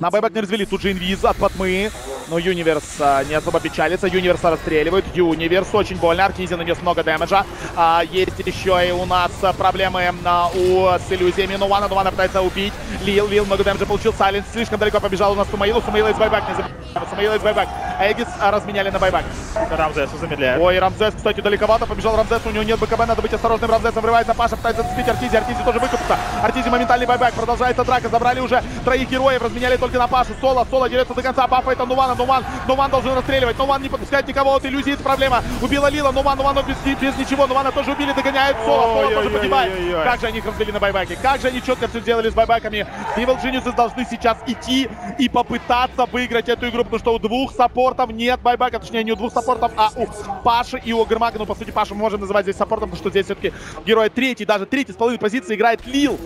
На buyback не развели. Тут же инвиз от Патмы. Но Юниверс а, не особо печалится. Юниверса расстреливают. Юниверс очень больно. Артизи нанес много дэмэджа. А, есть еще и у нас проблемы а, у, с иллюзиями. Но Вана, Вана пытается убить. Лил, Лил много дэмэджа получил. Сайленс слишком далеко побежал у нас Сумаилу. Сумаила из buyback не забирает. Сумаила из buyback. Aegis а, разменяли на buyback. Рамзеса замедляет. Ой, Рамзес, кстати, далековато. Побежал Рамзес. У него нет БКБ. Надо быть осторожным. Рамзес обрывается, Паша пытается зацепить Артизи. Артизи тоже выкупится. Артизи моментальный buyback. Продолжается драка. Забрали уже троих героев разменяли только на Пашу. Соло, Соло дерется до конца, бафает Нувана, Нуван, Нуван должен расстреливать. Нуван не подпускает никого от иллюзия это проблема. Убила Лила, Нуван, Нуван без, без ничего, Нувана тоже убили, догоняет Соло, Соло тоже погибает. Как же они их развели на байбеке, как же они четко все сделали с байбеками. Evil Geniuses должны сейчас идти и попытаться выиграть эту игру, потому что у двух саппортов нет байбека, точнее не у двух саппортов, а у Паши и у Гермага. Ну, по сути, Пашу мы можем называть здесь саппортом, потому что здесь все-таки герой третий, даже третий с половиной позиции играет Лил.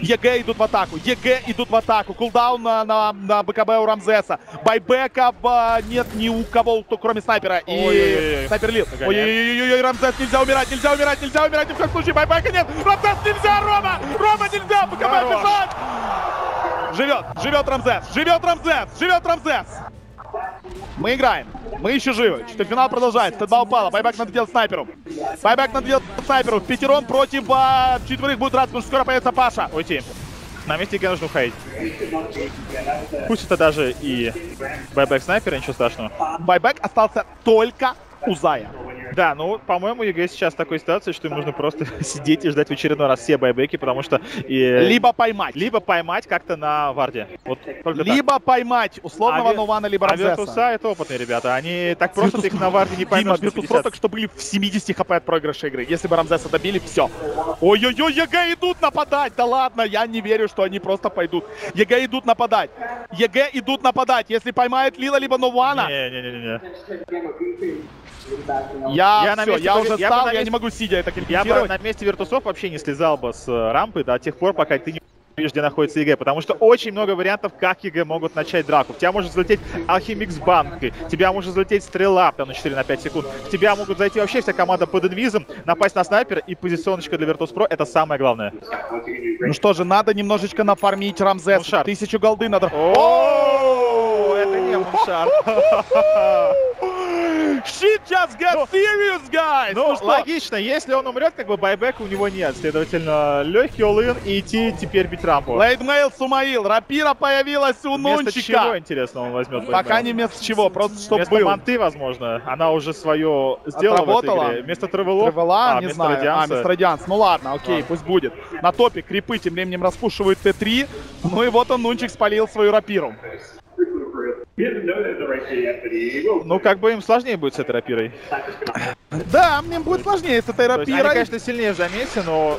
EG идут в атаку, EG идут в атаку. Cooldown на, на, на БКБ у Рамзеса. Байбеков нет ни у кого, кроме снайпера. И снайпер лил. Ой-ой-ой, Рамзес, нельзя умирать, нельзя умирать, нельзя умирать. Ни в коем случае Байбека нет. Рамзес нельзя, Рома! Рома нельзя, БКБ Хорош. Живет, живет Рамзес, живет Рамзес, живет Рамзес! Мы играем. Мы еще живы. Четвертьфинал продолжается. Стедба упала. Buyback надо делать снайперу. buyback надо делать снайперу. В пятером против а, четверых будет рад, потому что скоро появится Паша. Уйти. На наместника нужно уходить. Пусть это даже и buyback снайпера, ничего страшного. Buyback остался только у Зая. Да, ну, по-моему, EG сейчас в такой ситуации, что им нужно просто сидеть и ждать в очередной раз все байбеки, потому что... И... Либо поймать. Либо поймать как-то на варде. Вот либо так. поймать условного Ави... Нована либо Рамзеса. А Виртуса это опытные ребята. Они так просто ты их на варде не поймаешь. Дима, Виртус так что были в 70 хп от проигрыша игры. Если бы Рамзеса добили, все. Ой-ой-ой, EG идут нападать! Да ладно, я не верю, что они просто пойдут. EG идут нападать. EG идут нападать. Если поймает Лила либо Нована... Не-не-не. Я, я, на все, месте, я уже я стал, я, месте... не могу сидя это Я бы на месте Виртусов вообще не слезал бы с э, рампы до тех пор, пока ты не видишь, где находится ЕГЭ, потому что очень много вариантов, как ЕГЭ могут начать драку. В тебя может залететь Алхимик с банкой, тебя может залететь стрела там, на 4 на 5 секунд, в тебя могут зайти вообще вся команда под инвизом, напасть на снайпер и позиционочка для Virtus.pro — это самое главное. Ну что же, надо немножечко нафармить Рамзес. Мушар. Тысячу голды надо... О, это не Мушар. Shit just got ну, serious, guys! Ну, ну что? логично, если он умрет, как бы байбека у него нет. Следовательно, легкий all и идти теперь бить рампу. Лейтмейл Сумаил, рапира появилась у вместо Нунчика. чего, интересно, он возьмет Пока не вместо чего, просто чтобы был. Манты, возможно, она уже свое сделала Отработала. в этой игре. Вместо Тревело, Тревела, а, не знаю. Радианса. А, вместо Радианс. Ну ладно, окей, а. пусть будет. На топе крипы тем временем распушивают Т3. Ну и вот он, Нунчик, спалил свою рапиру. Ну, как бы им сложнее будет с этой рапирой. Да, мне будет сложнее с этой рапирой. Они, конечно, сильнее в замесе, но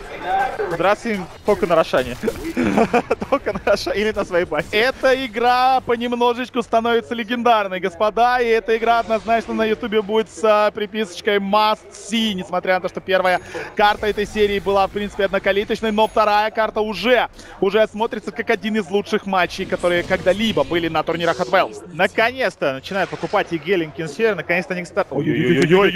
драться им только на Рошане. Только на Рошане или на своей базе. Эта игра понемножечку становится легендарной, господа. И эта игра однозначно на ютубе будет с а, приписочкой Must See. Несмотря на то, что первая карта этой серии была, в принципе, однокалиточной. Но вторая карта уже, уже смотрится как один из лучших матчей, которые когда-либо были на турнирах от Wells. Наконец-то начинает покупать и Гелин Кинсер. Наконец-то они стар... Ой-ой-ой,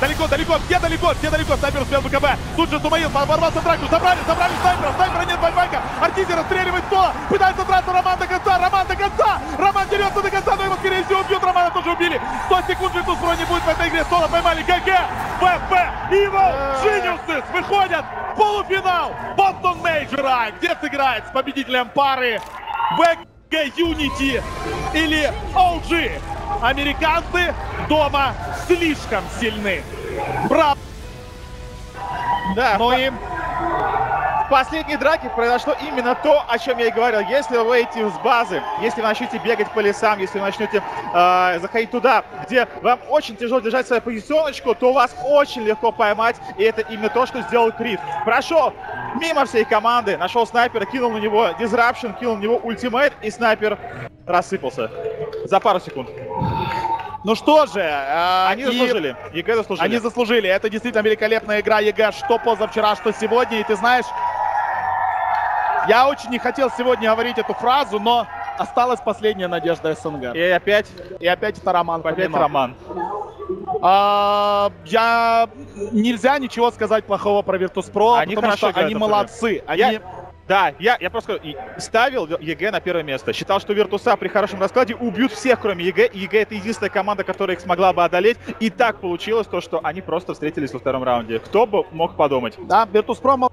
далеко, далеко, где далеко, где далеко, снайпер успел БКБ. Тут же Тумаил ворвался в драку, забрали, забрали снайпера, снайпера нет, байбайка. Артизи расстреливает Соло, пытается драться Роман до конца, Роман до конца. Роман дерется до конца, но его скорее всего убьют, Романа тоже убили. 100 секунд жду, не будет в этой игре, Соло поймали, GG, WP, Evil Genius ы выходят полуфинал Бостон Мейджора, где сыграет с победителем пары VG Unity или OG. Американцы дома слишком сильны. Браво! Да, Ну и последней драке произошло именно то, о чем я и говорил. Если вы выйдете с базы, если вы начнете бегать по лесам, если вы начнете э, заходить туда, где вам очень тяжело держать свою позиционочку, то вас очень легко поймать. И это именно то, что сделал Крит. Прошел мимо всей команды, нашел снайпера, кинул на него disruption, кинул на него ultimate, и снайпер рассыпался за пару секунд. Ну что же, э, Они и заслужили. EG заслужили. Они заслужили. Это действительно великолепная игра EG, что позавчера, что сегодня. И ты знаешь, я очень не хотел сегодня говорить эту фразу, но осталась последняя надежда СНГ. И опять, И опять это Роман. опять Поднимал. Роман. А, я нельзя ничего сказать плохого про Virtus.pro, Они потому что они молодцы. Они Я- Да, я, я просто ставил ЕГЭ на первое место. Считал, что Виртуса при хорошем раскладе убьют всех, кроме EG. И EG это единственная команда, которая их смогла бы одолеть. И так получилось то, что они просто встретились во втором раунде. Кто бы мог подумать? Да, Virtus.pro